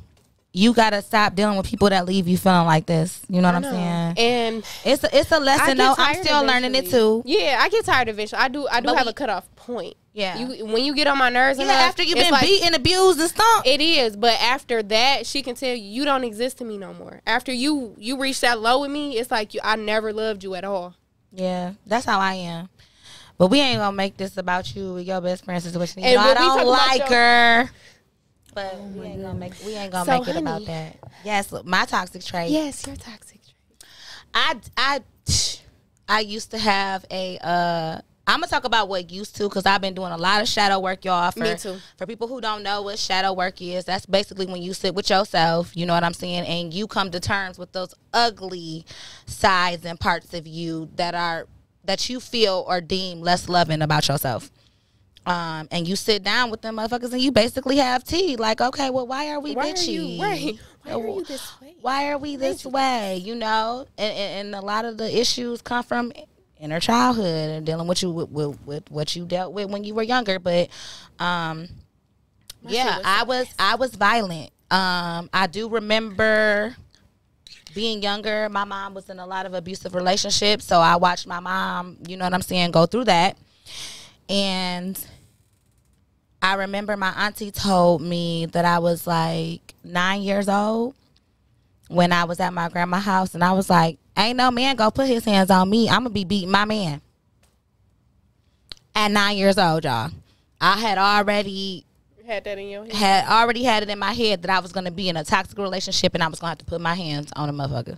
S1: you gotta stop dealing with people that leave you feeling like this you know what
S2: I
S1: i'm
S2: know.
S1: saying
S2: And
S1: it's a, it's a lesson though i'm still learning it too
S2: Yeah, I get tired eventually. I do. I do
S1: But
S2: have
S1: we-
S2: a cutoff point.
S1: Yeah.
S2: You when you get on my nerves.
S1: yeah
S2: enough,
S1: after you've been
S2: like-
S1: beaten abused and stumped
S2: It is, but after that, she can tell you you don't exist to me no more. After you you reach that low with me, it's like you I never loved you at all.
S1: yeah that's how i am but we ain't gonna make this about you with your best friend situation. You
S2: And
S1: know, I
S2: we
S1: don't like
S2: your-
S1: her. But we ain't gonna make we ain't gonna
S2: So,
S1: make it about that. Yes, look, my toxic trait.
S2: Yes, you're toxic.
S1: I I I used to have a uh I'm gonna talk about what used to because I've been doing a lot of shadow work, y'all. For,
S2: Me too.
S1: For people who don't know what shadow work is, that's basically when you sit with yourself. You know what I'm saying, and you come to terms with those ugly sides and parts of you that are that you feel or deem less loving about yourself. Um, and you sit down with them motherfuckers, and you basically have tea. Like, okay, well, why are we
S2: Why are
S1: bitchy?
S2: you right? Why are you this way?
S1: why are we this way you know and, and, and a lot of the issues come from inner childhood and dealing with you with, with, with what you dealt with when you were younger but um yeah i was i was violent um i do remember being younger my mom was in a lot of abusive relationships so i watched my mom you know what i'm saying go through that and I remember my auntie told me that I was like nine years old when I was at my grandma's house, and I was like, "Ain't no man gonna put his hands on me. I'm gonna be beating my man." At nine years old, y'all, I had already
S2: Had that in your head.
S1: had already had it in my head that I was gonna be in a toxic relationship, and I was gonna have to put my hands on a motherfucker.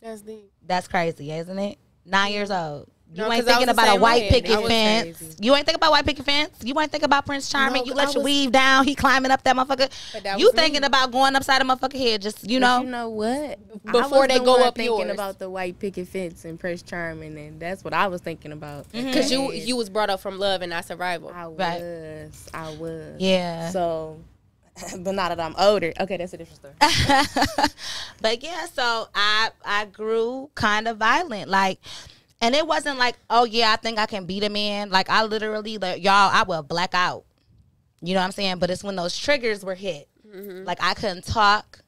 S2: That's deep.
S1: That's crazy, isn't it? Nine years old. You
S2: No,
S1: ain't
S2: 'cause I
S1: thinking about a white
S2: way.
S1: picket fence.
S3: crazy.
S1: You ain't thinking about white picket fence. You ain't thinking about Prince Charming.
S3: No,
S1: you let
S3: I
S1: your weave down. He climbing up that motherfucker.
S2: That
S1: You
S2: was me.
S1: thinking about going upside a motherfucker head. Just you
S3: But
S1: know.
S3: you know what?
S2: Before they
S3: the
S2: go
S3: one
S2: up
S3: thinking
S2: yours.
S3: about the white picket fence and Prince Charming, and that's what I was thinking about. Mm-hmm. at
S2: Because
S3: that
S2: you you was brought up from love and not survival.
S3: I
S1: Right.
S3: was, I was.
S1: yeah.
S3: So, [LAUGHS] but now that I'm older, okay, that's a different story. [LAUGHS]
S1: but yeah, so I I grew kind of violent, like, and it wasn't like, oh yeah, I think I can beat a man. Like I literally, like y'all, I will black out. You know what I'm saying? But it's when those triggers were hit, mm-hmm. like I couldn't talk.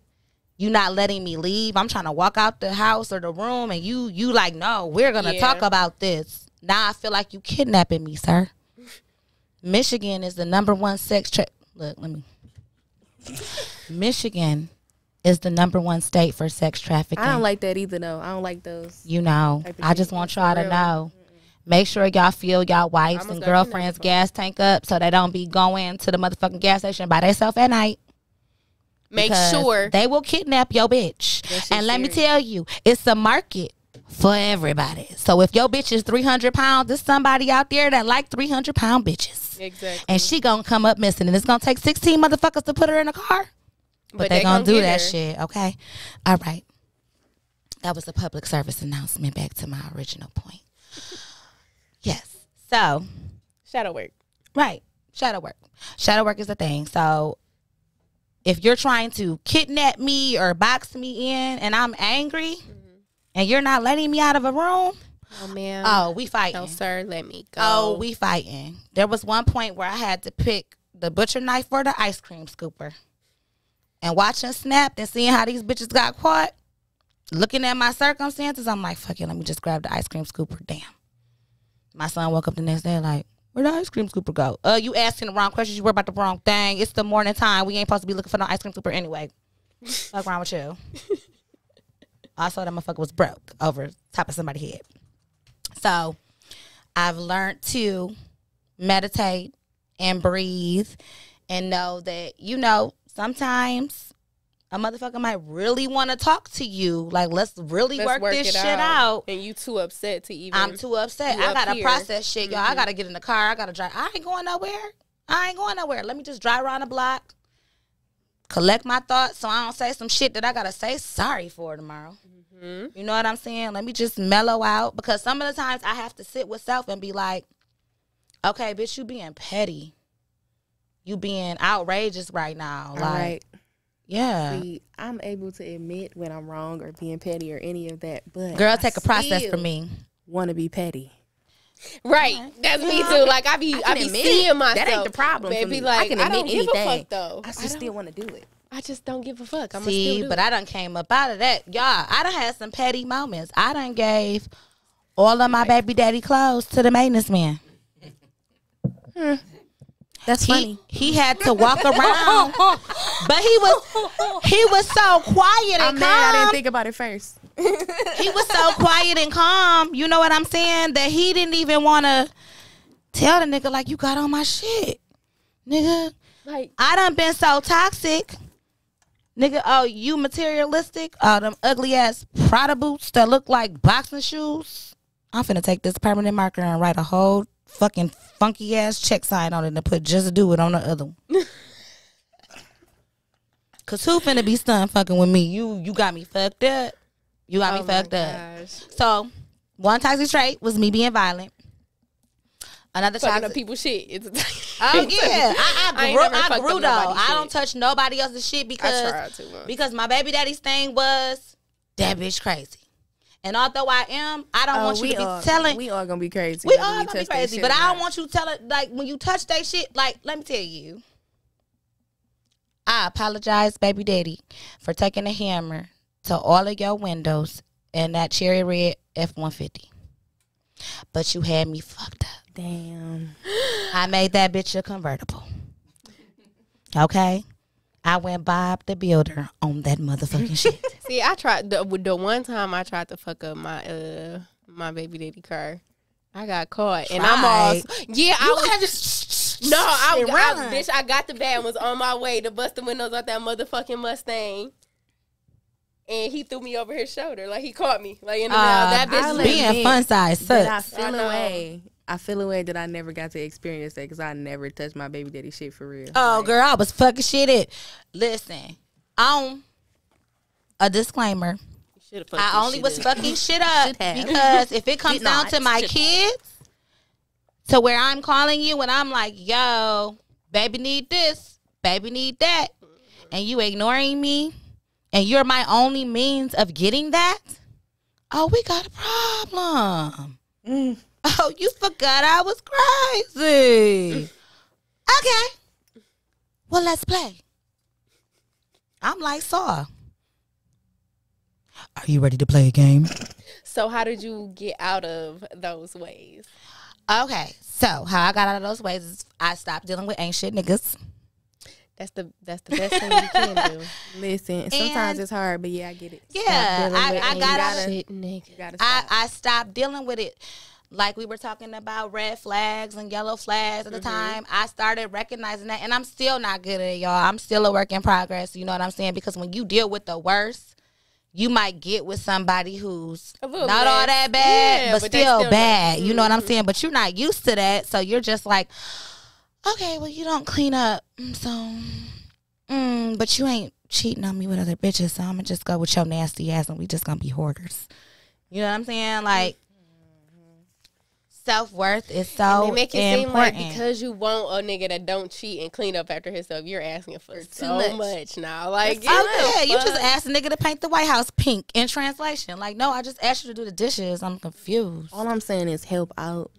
S1: You not letting me leave. I'm trying to walk out the house or the room, and you you like, no, we're gonna
S2: Yeah.
S1: talk about this. Now I feel like you kidnapping me, sir. [LAUGHS] Michigan is the number one sex tra- Look, let me. Michigan is the number one state for sex trafficking.
S3: I don't like that either, though. I don't like those.
S1: you know. I just want y'all to know. Make sure y'all fill y'all wives and girlfriends' gas tank up so they don't be going to the motherfucking gas station by themselves at night.
S2: Make
S1: because
S2: sure
S1: they will kidnap your bitch. And let me tell you, it's a market for everybody. So if your bitch is three hundred pounds, there's somebody out there that like three hundred pound bitches,
S2: exactly.
S1: and she gonna come up missing, and it's gonna take sixteen motherfuckers to put her in a car. But, they're gonna, do that
S2: her.
S1: shit, okay? All right. That was a public service announcement. Back to my original point. [LAUGHS] yes. So
S2: Shadow work.
S1: Right. Shadow work. Shadow work is a thing. So if you're trying to kidnap me or box me in and I'm angry mm-hmm. and you're not letting me out of a room,
S2: Oh man.
S1: oh, we fighting.
S2: no sir, let me go.
S1: Oh, we fighting. There was one point where I had to pick the butcher knife or the ice cream scooper. And watching Snapped and seeing how these bitches got caught, looking at my circumstances, I'm like, fuck it, let me just grab the ice cream scooper. Damn. My son woke up the next day like, where'd the ice cream scooper go? Uh, you asking the wrong questions. You worry about the wrong thing. It's the morning time. We ain't supposed to be looking for no ice cream scooper anyway. Fuck wrong with you? [LAUGHS] I saw that motherfucker was broke over top of somebody's head. So, I've learned to meditate and breathe and know that, you know, sometimes a motherfucker might really want to talk to you. Like, let's really
S2: Let's
S1: work, this shit out.
S2: And you too upset to even.
S1: I'm too upset. I
S2: up
S1: gotta
S2: here.
S1: process shit, y'all. I
S2: Mhm.
S1: gotta get in the car. I gotta drive. I ain't going nowhere. I ain't going nowhere. Let me just drive around the block, collect my thoughts, so I don't say some shit that I gotta say sorry for tomorrow.
S2: Mhm.
S1: You know what I'm saying? Let me just mellow out because some of the times I have to sit with self and be like, okay, bitch, you being petty. You being outrageous right now.
S3: All
S1: like,
S3: right.
S1: yeah.
S3: See, I'm able to admit when I'm wrong or being petty or any of that, but
S1: Girl,
S3: I
S1: take a process for me.
S3: Want to be petty?
S2: Right. That's me too. Like I be, I,
S3: can
S2: be
S3: admit
S2: seeing
S3: it.
S2: myself.
S3: That ain't the problem for
S2: Baby,
S3: me. I
S2: like
S3: can
S2: I,
S3: admit
S2: don't give a
S3: anything.
S2: fuck though.
S3: I
S2: I,
S3: just
S2: don't-
S3: still want to do it.
S2: I just don't give a fuck. I'm
S1: See,
S2: still
S1: but
S2: it.
S1: I done came up out of that. Y'all, I done had some petty moments. I done gave all of my baby daddy clothes to the maintenance man. Hmm.
S3: That's
S1: He,
S3: funny.
S1: he had to walk [LAUGHS] around, but he was he was so quiet and
S3: I'm mad. I didn't think about it first.
S1: he was so quiet and calm. You know what I'm saying? That he didn't even want to tell the nigga like you got on my shit, nigga.
S2: like
S1: I done been so toxic. Nigga, oh, you materialistic? Oh, them ugly ass Prada boots that look like boxing shoes. I'm finna take this permanent marker and write a whole fucking funky ass check sign on it and put just do it on the other one. [LAUGHS] Cause who finna be stunned fucking with me? You you got me fucked up. You got
S2: oh
S1: me fucked up. So one toxic trait was me being violent. Another
S2: Fucking
S1: toxic
S2: people shit. It's a
S1: Oh yeah, I, I
S2: I
S1: grew.
S2: never
S1: I, grew though. I don't touch nobody else's shit
S2: I
S1: because because my baby daddy's thing was that bitch crazy. And although I am, I don't
S3: Oh,
S1: want you to be
S3: all,
S1: telling.
S3: We all gonna be crazy.
S1: We all gonna be crazy, but I don't want you telling like when you touch that shit. Like, let me tell you, I apologize, baby daddy, for taking a hammer to all of your windows and that cherry red F one fifty. But you had me fucked up.
S3: Damn.
S1: I made that bitch a convertible. Okay, I went Bob the Builder on that motherfucking shit. [LAUGHS]
S2: See, I tried the the one time I tried to fuck up my uh my baby daddy car. I got caught, and I'm all
S1: Tried.
S2: yeah. I was
S1: had [LAUGHS] to
S2: no, I,
S1: and
S2: I bitch. I got the bag and was on my way to bust the windows out that motherfucking Mustang. and he threw me over his shoulder, like he caught me, like in the
S1: Uh,
S2: middle. That bitch.
S1: being fun size
S3: But I
S1: sucks.
S3: feel
S2: I know.
S3: away. I feel away that I never got to experience that because I never touched my baby daddy shit for real.
S1: Oh,
S3: Like,
S1: girl, I was fucking shit it. Listen, on a disclaimer. I only was
S2: up.
S1: fucking [LAUGHS] shit up because if it comes down to my kids, to where I'm calling you and I'm like, yo, baby need this, baby need that, and you ignoring me, and you're my only means of getting that, oh, we got a problem.
S3: Mm.
S1: Oh, you forgot I was crazy. Mm. okay. Well, let's play. I'm like Saw. Are you ready to play a game?
S2: So how did you get out of those ways?
S1: Okay, so how I got out of those ways is I stopped dealing with ain't shit niggas.
S2: That's the that's the best thing you can do. [LAUGHS]
S3: Listen, sometimes
S1: And-
S3: it's hard, but yeah, I get it.
S1: Yeah, I- I got
S3: gotta,
S1: out
S3: you
S2: Shit, nigga.
S1: I,
S3: stop.
S1: I stopped dealing with it. Like we were talking about red flags and yellow flags at the time. I started recognizing that, and I'm still not good at it, y'all. I'm still a work in progress. You know what I'm saying? Because when you deal with the worst, you might get with somebody who's not
S2: little
S1: all that bad,
S2: Yeah,
S1: but,
S2: but
S1: still,
S2: still
S1: bad.
S2: not-
S1: You know what I'm saying? But you're not used to that, so you're just like, okay, well, you don't clean up, mm, so, mm, but you ain't cheating on me with other bitches, so I'm gonna just go with your nasty ass, and we just gonna be hoarders. You know what I'm saying? Like. Self worth is so
S2: And they make it
S1: important.
S2: seem like because you want a nigga that don't cheat and clean up after himself, you're asking for so
S3: much.
S2: much. now. Like,
S1: Oh yeah, you just asked a nigga to paint the White House pink. In translation, like, no, I just asked you to do the dishes. I'm confused.
S3: all I'm saying is help out.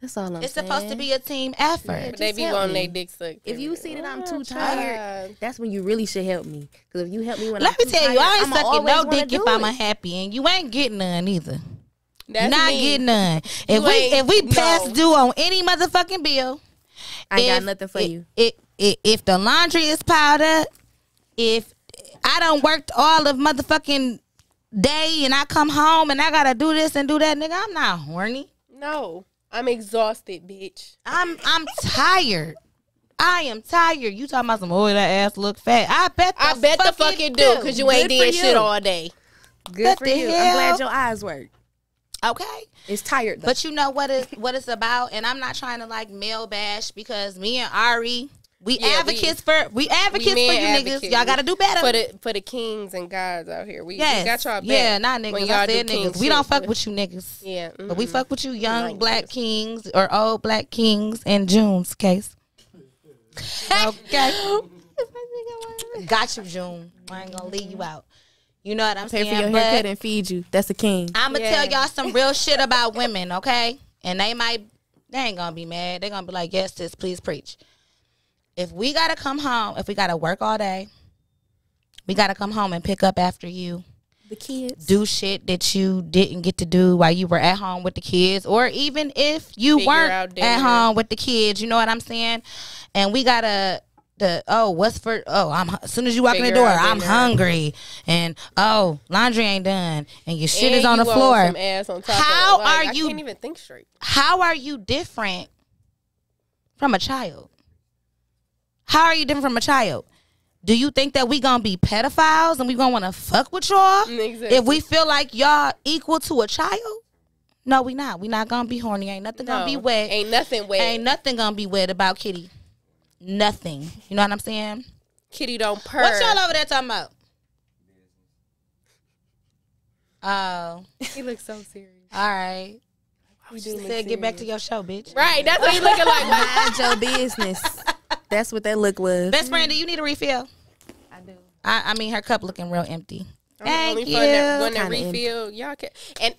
S3: That's all I'm
S1: It's
S3: saying.
S1: supposed to be a team effort.
S2: But they be
S3: help
S2: wanting
S3: me.
S2: their dick sucked.
S3: If you see that I'm
S2: Oh,
S3: too tired, that's when you really should help me. Because if you help me when
S1: Let
S3: I'm
S1: me
S3: too
S1: tell you, I ain't
S3: I'ma
S1: sucking no dick if
S3: do
S1: I'm unhappy, and you ain't getting none either.
S2: That's
S1: not
S2: me.
S1: getting none. If we if we
S2: no.
S1: pass due on any motherfucking bill,
S3: I ain't got nothing for
S1: if-
S3: you.
S1: If, if, if the laundry is piled up, if I don't worked all of motherfucking day and I come home and I gotta do this and do that, nigga, I'm not horny.
S2: No, I'm exhausted, bitch.
S1: I'm I'm tired. I am tired. You talking about some oh that ass look fat? I bet the
S2: I bet the
S1: fuck
S2: fuck
S1: it
S2: do because you ain't
S3: Good for
S2: did shit all day.
S3: Good
S1: What
S3: for
S1: the
S3: you.
S1: hell?
S3: I'm glad your eyes work.
S1: Okay.
S3: It's tired though.
S1: But you know what is what it's about, and I'm not trying to like male bash because me and Ari, we
S2: Yeah, we-
S1: advocates for we advocates for you
S2: men
S1: niggas. Y'all gotta do better.
S2: For the for the kings and gods out here, we, we got y'all back.
S1: yeah, not
S2: when
S1: niggas.
S2: y'all
S1: I said niggas. We don't
S2: shit.
S1: fuck with you niggas,
S2: Yeah,
S1: but we
S2: mhm.
S1: fuck with you young
S2: Like
S1: black
S2: niggas.
S1: kings or old black kings in June's case. [LAUGHS] okay, [LAUGHS] got you, June. I ain't gonna leave you out. You know what I'm
S3: Pay
S1: saying?
S3: for your
S1: But-
S3: haircut and feed you. That's a king.
S1: I'm gonna
S2: Yeah.
S1: tell y'all some real shit about women, okay? And they might, they ain't gonna be mad. They're gonna be like, yes, sis, please preach. If we gotta come home, if we gotta work all day, we gotta come home and pick up after you.
S3: The kids.
S1: Do shit that you didn't get to do while you were at home with the kids, or even if you
S2: Figure
S1: weren't at home with the kids. You know what I'm saying? And we gotta the oh what's for oh I'm as soon as you walk in the door I'm
S2: dinner.
S1: hungry and oh laundry ain't done and your shit
S2: And
S1: is on the floor.
S2: On
S1: How.
S2: Like,
S1: are
S2: I
S1: you-
S2: can't even think straight.
S1: how are you different from a child? How are you different from a child? Do you think that we gonna be pedophiles and we gonna wanna fuck with y'all
S2: Exactly.
S1: if we feel like y'all equal to a child? No, we not. We not gonna be horny. Ain't nothing gonna be
S2: No,
S1: wet. Ain't,
S2: Ain't nothing wet.
S1: Ain't nothing gonna be wet about Kitty. Nothing. You know what I'm saying?
S2: Kitty don't purr.
S1: What y'all over there talking about? Oh,
S2: he looks so serious.
S1: all right.
S2: We
S1: She
S2: do look
S1: said, "Get back to your show, bitch."
S2: Right, that's what he looking like.
S3: Mind your business. That's what that look was.
S1: Best friend, do you need a refill?
S2: I do.
S1: I, I mean, her cup looking real empty.
S2: I'm
S1: Thank
S2: the only
S1: you.
S2: one that, one that
S3: Kinda empty.
S2: refill. Y'all can and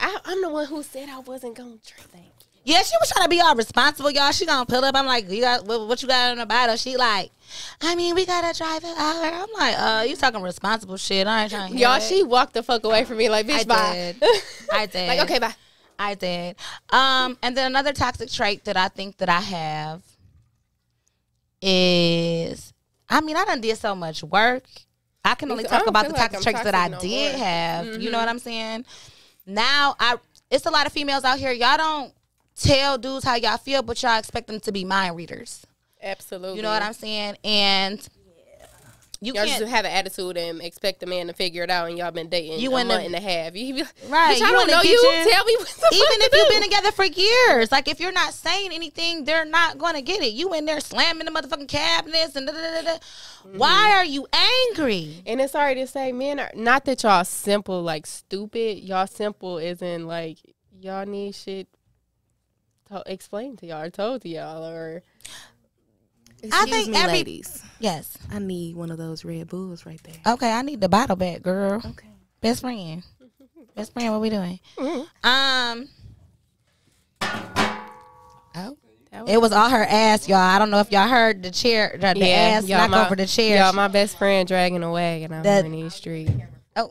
S2: I, I'm the one who said I wasn't gonna drink.
S1: Yeah, she was trying to be all responsible, y'all. She gonna pull up. I'm like, you got what, what you got in the bottle? She like, I mean, we gotta drive it out. I'm like, uh, you talking responsible shit? I ain't trying
S2: Y'all,
S1: it.
S2: she walked the fuck away from me like, bitch,
S1: I
S2: bye.
S1: did. [LAUGHS] I did.
S2: like, okay, bye.
S1: I did. Um, and then another toxic trait that I think that I have is, I mean, I done did so much work. I can only talk about the toxic
S2: I'm
S1: traits that I
S2: no
S1: did
S2: more.
S1: have. You know what I'm saying? Now I, it's a lot of females out here. Y'all don't tell dudes how y'all feel, but y'all expect them to be mind readers.
S2: Absolutely.
S1: You know what I'm saying? And You
S2: y'all
S1: can't-
S2: just have an attitude and expect the man to figure it out, and y'all been dating
S1: You
S2: a month and a half. You be like,
S1: Right,
S2: Bitch, I
S1: you
S2: don't know you. [LAUGHS] Tell me what the fuck
S1: even if you've been together for years, like if you're not saying anything, they're not going to get it. You in there slamming the motherfucking cabinets and da da da da.
S2: Mm-hmm.
S1: Why are you angry?
S2: And it's sorry to say, men are not that y'all simple, like stupid. Y'all simple isn't like y'all need shit to explained to y'all or told to y'all or
S3: Excuse
S1: think
S3: me,
S1: every-
S3: ladies.
S1: Yes.
S3: I need one of those Red Bulls right there.
S1: Okay, I need the bottle back, girl.
S3: Okay.
S1: Best friend. Best friend, what we doing?
S2: Mm-hmm.
S1: Um. Oh.
S2: That
S1: It was all her ass, y'all. I don't know if y'all heard the chair, the, the ass
S2: y'all
S1: knock
S2: my,
S1: over the chair.
S2: Y'all, my best friend dragging a wagon out
S1: That-
S2: on these street.
S1: Oh,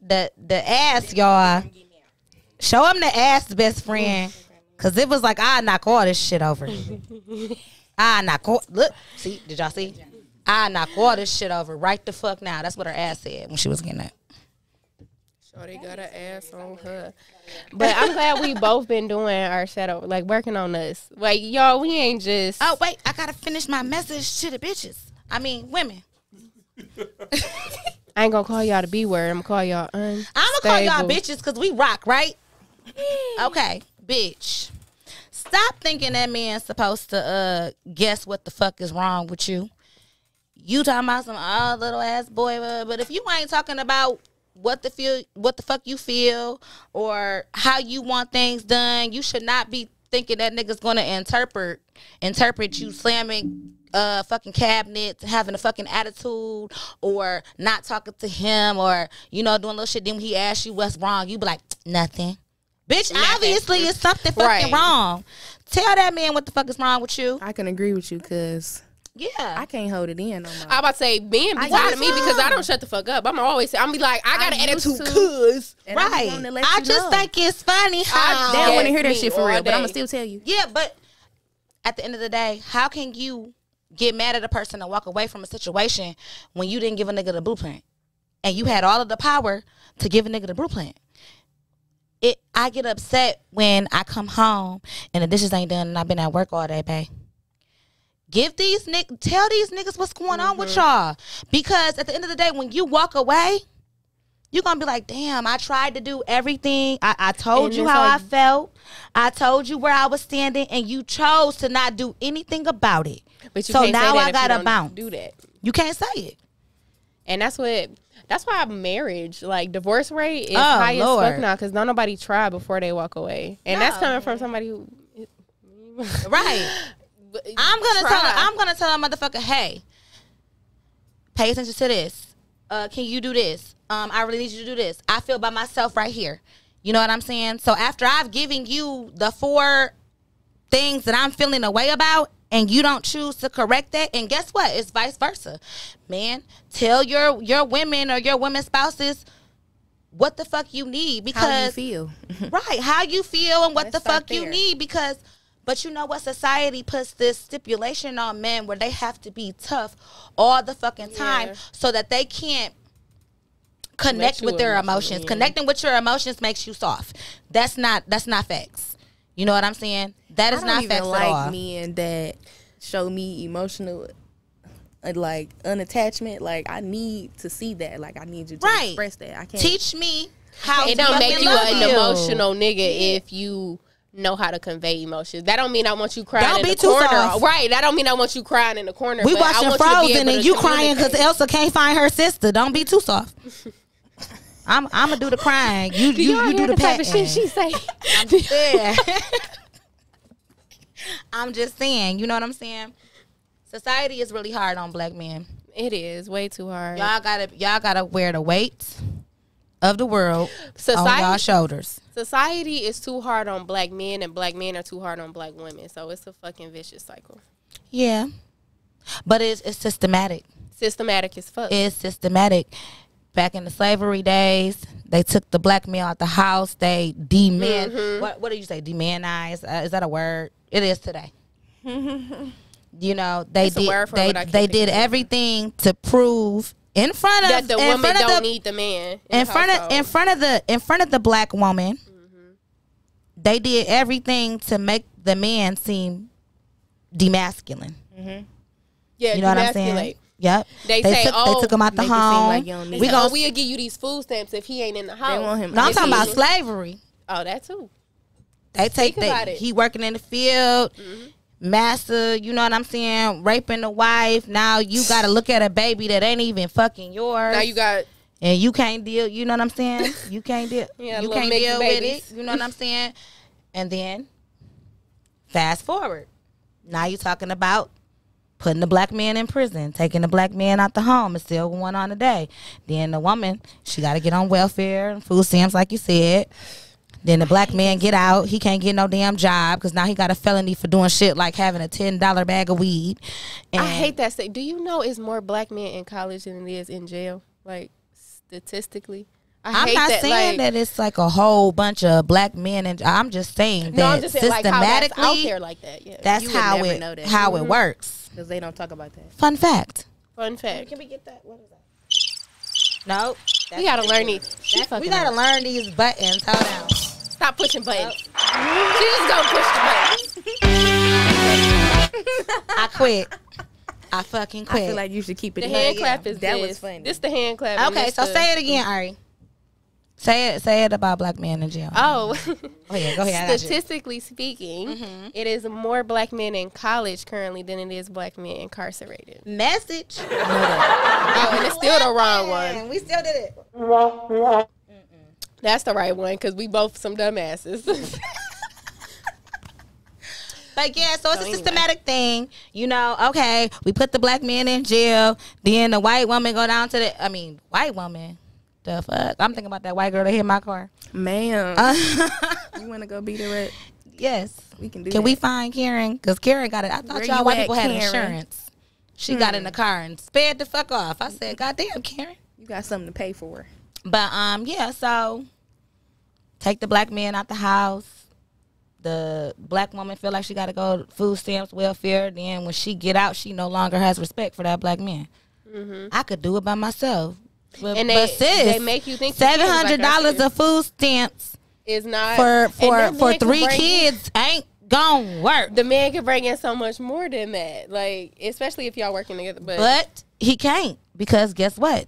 S1: the the ass, y'all. Show him the ass, best friend, cause it was like I knock all this shit over. [LAUGHS] I knock all. Look, see, did y'all see? I knock all this shit over right the fuck now. That's what her ass said when she was getting up.
S2: Shorty got an ass on her. But I'm glad we both been doing our shadow, like working on us. Like y'all, we ain't just.
S1: Oh wait, I gotta finish my message to the bitches. I mean women. [LAUGHS]
S2: I ain't gonna call y'all the B word. I'm gonna call y'all un.
S1: I'm gonna call y'all bitches because we rock, right? [LAUGHS] Okay, bitch. Stop thinking that man's supposed to uh guess what the fuck is wrong with you. You talking about some oh little ass boy, uh, but if you ain't talking about what the feel, what the fuck you feel, or how you want things done, you should not be thinking that nigga's gonna interpret interpret you slamming uh fucking cabinets, having a fucking attitude, or not talking to him, or you know doing little shit. Then when he asks you what's wrong, you be like nothing. Bitch, obviously it's something fucking
S2: Right.
S1: wrong. Tell that man what the fuck is wrong with you.
S3: I can agree with you because
S1: Yeah.
S3: I can't hold it in no more.
S2: I'm about to say, men be tired of me because I don't shut the fuck up. I'm always say, I'm be like, I got
S3: I
S2: an attitude,
S3: to.
S2: cuz.
S3: And I'm
S1: right.
S3: wanting to let
S1: I just
S3: know.
S1: think it's funny how
S3: They don't want to hear that shit for
S2: all
S3: real, but I'm gonna still tell you.
S1: Yeah, but at the end of the day, how can you get mad at a person and walk away from a situation when you didn't give a nigga the blueprint? And you had all of the power to give a nigga the blueprint. It I get upset when I come home and the dishes ain't done and I've been at work all day, babe. Give these nick tell these niggas what's going on
S2: Mm-hmm.
S1: with y'all. Because at the end of the day, when you walk away, you're gonna be like, damn, I tried to do everything. I, I told
S2: And
S1: you how I felt. I told you where I was standing, and you chose to not do anything about it.
S2: But you
S1: So now I gotta bounce.
S2: Do that.
S1: You can't say it.
S2: And that's what. That's why marriage, like divorce rate, is
S1: Oh,
S2: high as fuck now because not nobody try before they walk away, and that's coming from somebody who.
S1: Right. [LAUGHS] I'm gonna
S2: Try.
S1: tell. I'm gonna tell a motherfucker, hey, pay attention to this. Uh, can you do this? Um, I really need you to do this. I feel by myself right here. You know what I'm saying? So after I've given you the four things that I'm feeling away about, and you don't choose to correct that, and guess what? It's vice versa. Man, tell your your women or your women spouses what the fuck you need because
S3: How you feel? [LAUGHS]
S1: right how you feel and what
S3: Let's
S1: the fuck you need because but you know what society puts this stipulation on men where they have to be tough all the fucking time
S2: Yeah.
S1: so that they can't connect with their emotions
S2: yeah.
S1: connecting with your emotions makes you soft that's not that's not facts you know what i'm saying that is
S3: I don't
S1: not
S3: even
S1: facts
S3: like
S1: at all
S3: men that show me emotional, uh, like unattachment. Like I need to see that. Like I need you to
S1: Right.
S3: express that. I can't
S1: teach me how
S2: It
S1: to
S2: don't make you an
S1: you.
S2: emotional nigga if you know how to convey emotions. That don't mean I want you crying
S1: Don't
S2: in
S1: be
S2: the
S1: too
S2: corner.
S1: soft.
S2: Right. That don't mean I want you crying in the corner.
S1: we watching
S2: want you
S1: Frozen and you crying because. Elsa can't find her sister. Don't be too soft. [LAUGHS] I'm I'm gonna do the crying. You
S2: Do
S1: you, you do the
S2: the type of shit she say?
S1: I'm just saying. [LAUGHS] I'm just saying. You know what I'm saying? Society is really hard on black men.
S2: it is way too hard.
S1: Y'all gotta y'all gotta wear the weight of the world on
S2: Society-
S1: y'all shoulders.
S2: Society is too hard on black men, and black men are too hard on black women. So it's a fucking vicious cycle.
S1: Yeah, but it's it's systematic.
S2: Systematic as fuck.
S1: It's systematic. Back in the slavery days, they took the black man out the house. They deman.
S2: Mm-hmm.
S1: What what do you say? Demanize? Uh, is that a word? It is today. [LAUGHS] you know they
S2: It's
S1: did they they did everything to prove in front of
S2: that the
S1: in
S2: woman don't
S1: the,
S2: need the man
S1: in
S2: the
S1: front of in front of the in front of the black woman.
S2: Mm-hmm.
S1: They did everything to make the man seem demasculine.
S2: yeah,
S1: you know what I'm
S2: demasculate.
S1: Yep.
S2: They say,
S1: took,
S2: oh,
S1: they took him out the
S3: make it seem
S1: home.
S3: like you don't need
S2: We
S1: we gonna.
S2: oh, we'll give you these food stamps if he ain't in the house.
S3: They want him.
S1: no, I'm talking about slavery.
S2: Oh, that too.
S1: They take
S2: Think about
S1: that he working in the field, mm-hmm. master. You know what I'm saying? Raping the wife. Now you got to look at a baby that ain't even fucking yours.
S2: Now you got
S1: and you can't deal. You know what I'm saying? [LAUGHS] You can't deal.
S2: Yeah,
S1: you
S2: little
S1: can't deal
S2: babies.
S1: with it. You know what I'm saying? And then fast forward. Now you're talking about putting the black man in prison, taking the black man out the home. It's still going on today. Then the woman, she got to get on welfare and food stamps, like you said. Then the black man get out. He can't get no damn job because now he got a felony for doing shit like having a ten dollar bag of weed. And
S2: I hate that state. Do you know it's more black men in college than it is in jail? Like statistically. I
S1: I'm not
S2: that,
S1: saying
S2: like,
S1: that it's like a whole bunch of black men, and I'm just saying that
S2: No, I'm just saying like how that's
S1: systematically,
S2: out there like that. Yeah.
S1: that's how it
S3: that.
S1: how it mm-hmm. works.
S3: because they don't talk about that.
S1: Fun fact.
S2: Fun fact.
S1: Can we get that? What is that? Nope.
S2: We gotta learn these.
S1: We gotta
S2: up.
S1: learn these buttons. Hold on.
S2: Stop pushing buttons. She just gonna push the buttons. [LAUGHS]
S1: I quit. I fucking quit.
S3: I
S1: quit.
S3: feel like you should keep it.
S2: The
S3: in.
S2: hand
S1: yeah,
S2: clap is
S3: that
S2: this.
S3: was funny.
S2: This the hand clap.
S1: okay, so
S2: the-
S1: say it again, Ari. Say it. Say it about black men in jail.
S2: Oh.
S1: Oh yeah, go ahead. I got you.
S2: Statistically speaking,
S1: Mm-hmm.
S2: it is more black men in college currently than it is black men incarcerated.
S1: Message. [LAUGHS]
S2: Oh, and it's still the wrong one.
S1: We still did it.
S2: That's the right one because we both some dumbasses. [LAUGHS]
S1: But yeah, so it's
S2: So
S1: a
S2: anyway.
S1: systematic thing. You know, okay, we put the black men in jail, then the white woman go down to the I mean, white woman. The fuck? I'm thinking about that white girl that hit my car.
S3: Ma'am,
S1: Uh, [LAUGHS]
S3: you want to go beat her up?
S1: yes.
S3: We can do.
S1: Can
S3: that.
S1: we find Karen? Because Karen got it. I thought
S3: Where
S1: y'all white people had insurance. She got in the car and sped the fuck off. I said, God damn, Karen.
S3: You got something to pay for.
S1: But um, yeah, so take the black man out the house. The black woman feel like she got to go food stamps, welfare. Then when she get out, she no longer has respect for that black man. I could do it by myself. But.
S2: And
S1: but
S2: they-
S1: sis,
S2: they make you think
S1: seven hundred dollars of food stamps
S2: It's not
S1: for for for three kids ain't gonna work.
S2: The man can bring in so much more than that. Like especially if y'all working together. But,
S1: But he can't because guess what?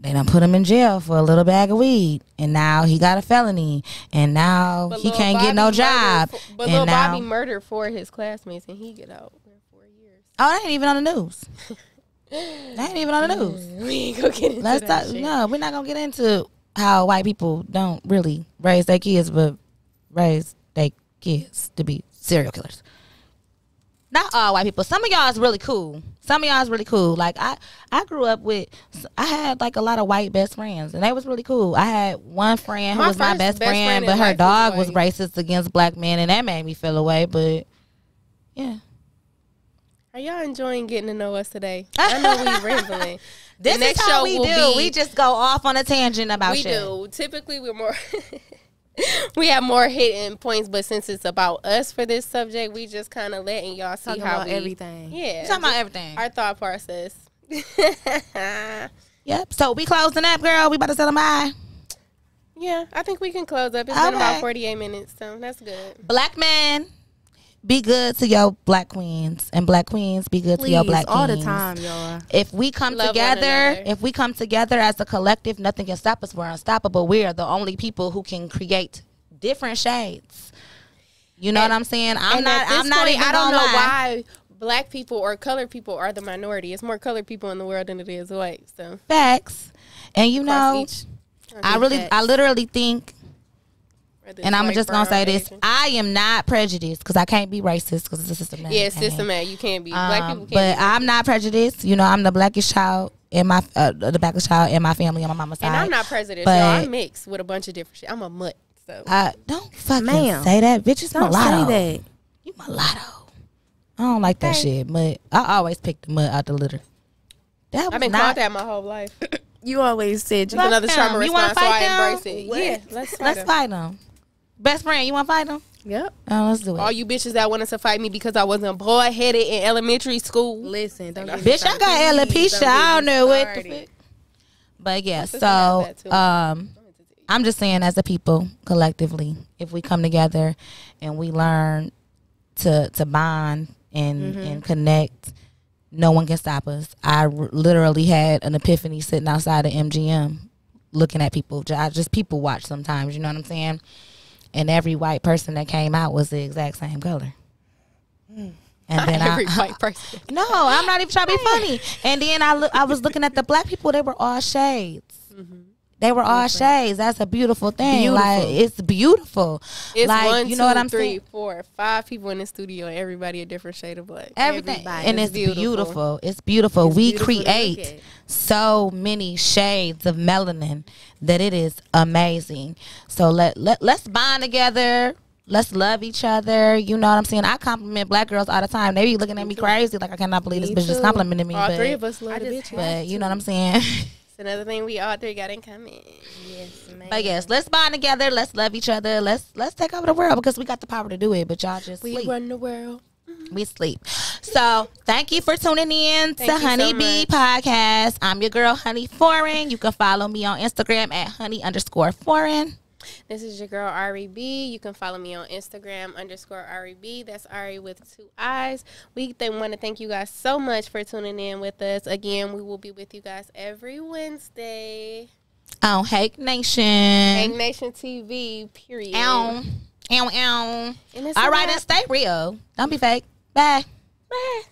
S1: They done put him in jail for a little bag of weed, and now he got a felony, and now he can't get no job.
S2: for- but
S1: and
S2: little
S1: now,
S2: Bobby murdered four of his classmates, and he get out in four years.
S1: oh, that ain't even on the news. [LAUGHS] that ain't even on the news. [LAUGHS]
S2: We ain't gonna get into
S1: Let's
S2: that
S1: talk.
S2: shit.
S1: No, we're not gonna get into how white people don't really raise their kids, but raise their kids to be serial killers. Not all white people. Some of y'all is really cool. Some of y'all is really cool. Like I, I grew up with. I had like a lot of white best friends, and they was really cool. I had one friend who
S2: My
S1: was my
S2: first
S1: best,
S2: best
S1: friend,
S2: friend
S1: but
S2: in
S1: her
S2: life was
S1: dog was racist against black men, and that made me feel away. But yeah,
S2: Are y'all enjoying getting to know us today? [LAUGHS] I know we rambling. [LAUGHS]
S1: this
S2: the next
S1: is how
S2: show
S1: we do.
S2: be.
S1: we just go off on a tangent about shit.
S2: we
S1: shit.
S2: do. Typically, we're more. [LAUGHS] we have more hitting points, but since it's about us for this subject, we just kind of letting y'all see
S3: Talking
S2: how we,
S3: everything.
S2: Yeah,
S1: Talking about everything.
S2: our thought process.
S1: Yep. So we closing up, girl. We about to set them bye.
S2: yeah, I think we can close up. It's been about forty-eight minutes, so that's good.
S1: Black men, be good to your black queens, and black queens, be good to your
S3: Please,
S1: black
S3: all
S1: kings.
S3: the time, y'all.
S1: If we come
S2: Love
S1: together, if we come together as a collective, nothing can stop us. We're unstoppable. We are the only people who can create different shades. You know
S2: And-
S1: what I'm saying? I'm not. I'm not
S2: point, I don't know
S1: lie.
S2: why black people or colored people are the minority. It's more colored people in the world than it is white. So
S1: Facts. And you
S2: across
S1: know,
S2: each-
S1: I really, I literally think and I'm just gonna say this:
S2: Asian.
S1: I am not prejudiced because I can't be racist because it's a systematic.
S2: Yeah,
S1: thing.
S2: systematic. You can't be black
S1: Um,
S2: people. Can't
S1: but
S2: be
S1: I'm not prejudiced. You know, I'm the blackest child in my uh, the blackest child in my family on my mama's side.
S2: And I'm not prejudiced.
S1: But-
S2: y'all. I'm mixed with a bunch of different shit. I'm a mutt. So
S1: I don't fucking
S3: Ma'am.
S1: say that, bitch. It's
S3: Don't
S1: mulatto.
S3: say that.
S1: You mulatto. I don't like that
S2: Okay.
S1: shit. Mud. I always pick the mud out the litter. That was
S2: I've been
S1: not.
S2: called that my whole life.
S3: You always said you
S1: Fuck
S2: another
S1: them.
S2: trauma
S1: You wanna
S2: response, so
S1: fight
S2: I
S1: them?
S2: embrace it.
S3: What?
S2: Yeah, let's fight
S1: Let's
S2: 'em.
S1: fight them. Best friend, you want to fight them?
S3: Yep.
S1: Oh, let's do it.
S2: All you bitches that wanted to fight me because I wasn't boy headed in elementary school.
S3: Listen, don't get me
S1: Bitch, I got
S3: Please
S1: alopecia.
S3: don't
S1: I don't know what the fuck. But yeah, so um, I'm just saying, as a people, collectively, if we come together and we learn to to bond and
S2: Mm-hmm.
S1: and connect, no one can stop us. I r- literally had an epiphany sitting outside of MGM, looking at people. I just people watch sometimes. You know what I'm saying? And every white person that came out was the exact same color. Mm. And [LAUGHS] then
S2: Every
S1: I,
S2: white [LAUGHS] person.
S1: no, I'm not even trying to be [LAUGHS] funny. And then I look, I was looking at the black people. They were all shades. Mm-hmm. They were all shades. That's a beautiful thing. Like it's beautiful.
S2: It's
S1: like
S2: one,
S1: you know what I'm
S2: three,
S1: saying.
S2: four, five people in the studio. Everybody a different shade of black.
S1: Everything,
S2: Everybody.
S1: and it's beautiful. It's beautiful. we
S3: beautiful
S1: create so many shades of melanin that it is amazing. So let let let's bond together. Let's love each other. You know what I'm saying? I compliment black girls all the time. They be looking at me crazy, like I cannot believe this
S3: Me
S1: bitch just
S3: too.
S1: complimented me.
S2: All
S1: but,
S2: three of us love
S3: I
S2: the
S3: just
S1: but you know what I'm saying. [LAUGHS]
S2: It's another thing we all three got in common.
S3: Yes, man.
S1: But yes, let's bond together. Let's love each other. Let's let's take over the world because we got the power to do it. But y'all just
S2: We
S1: sleep.
S2: run the world.
S1: We sleep. So thank you for tuning in
S2: Thank
S1: to
S2: you so
S1: Honey Bee. Podcast. I'm your girl Honey Foreign. You can follow me on Instagram at honey underscore foreign.
S2: This is your girl Ari B. You can follow me on Instagram underscore Ari B. That's Ari with two eyes. We th- want to thank you guys so much for tuning in with us. Again, we will be with you guys every Wednesday.
S1: On Hank Nation.
S2: Hank Nation TV. Period.
S1: Ow. Ow, ow. All right, and stay real. Don't be fake. Bye. Bye.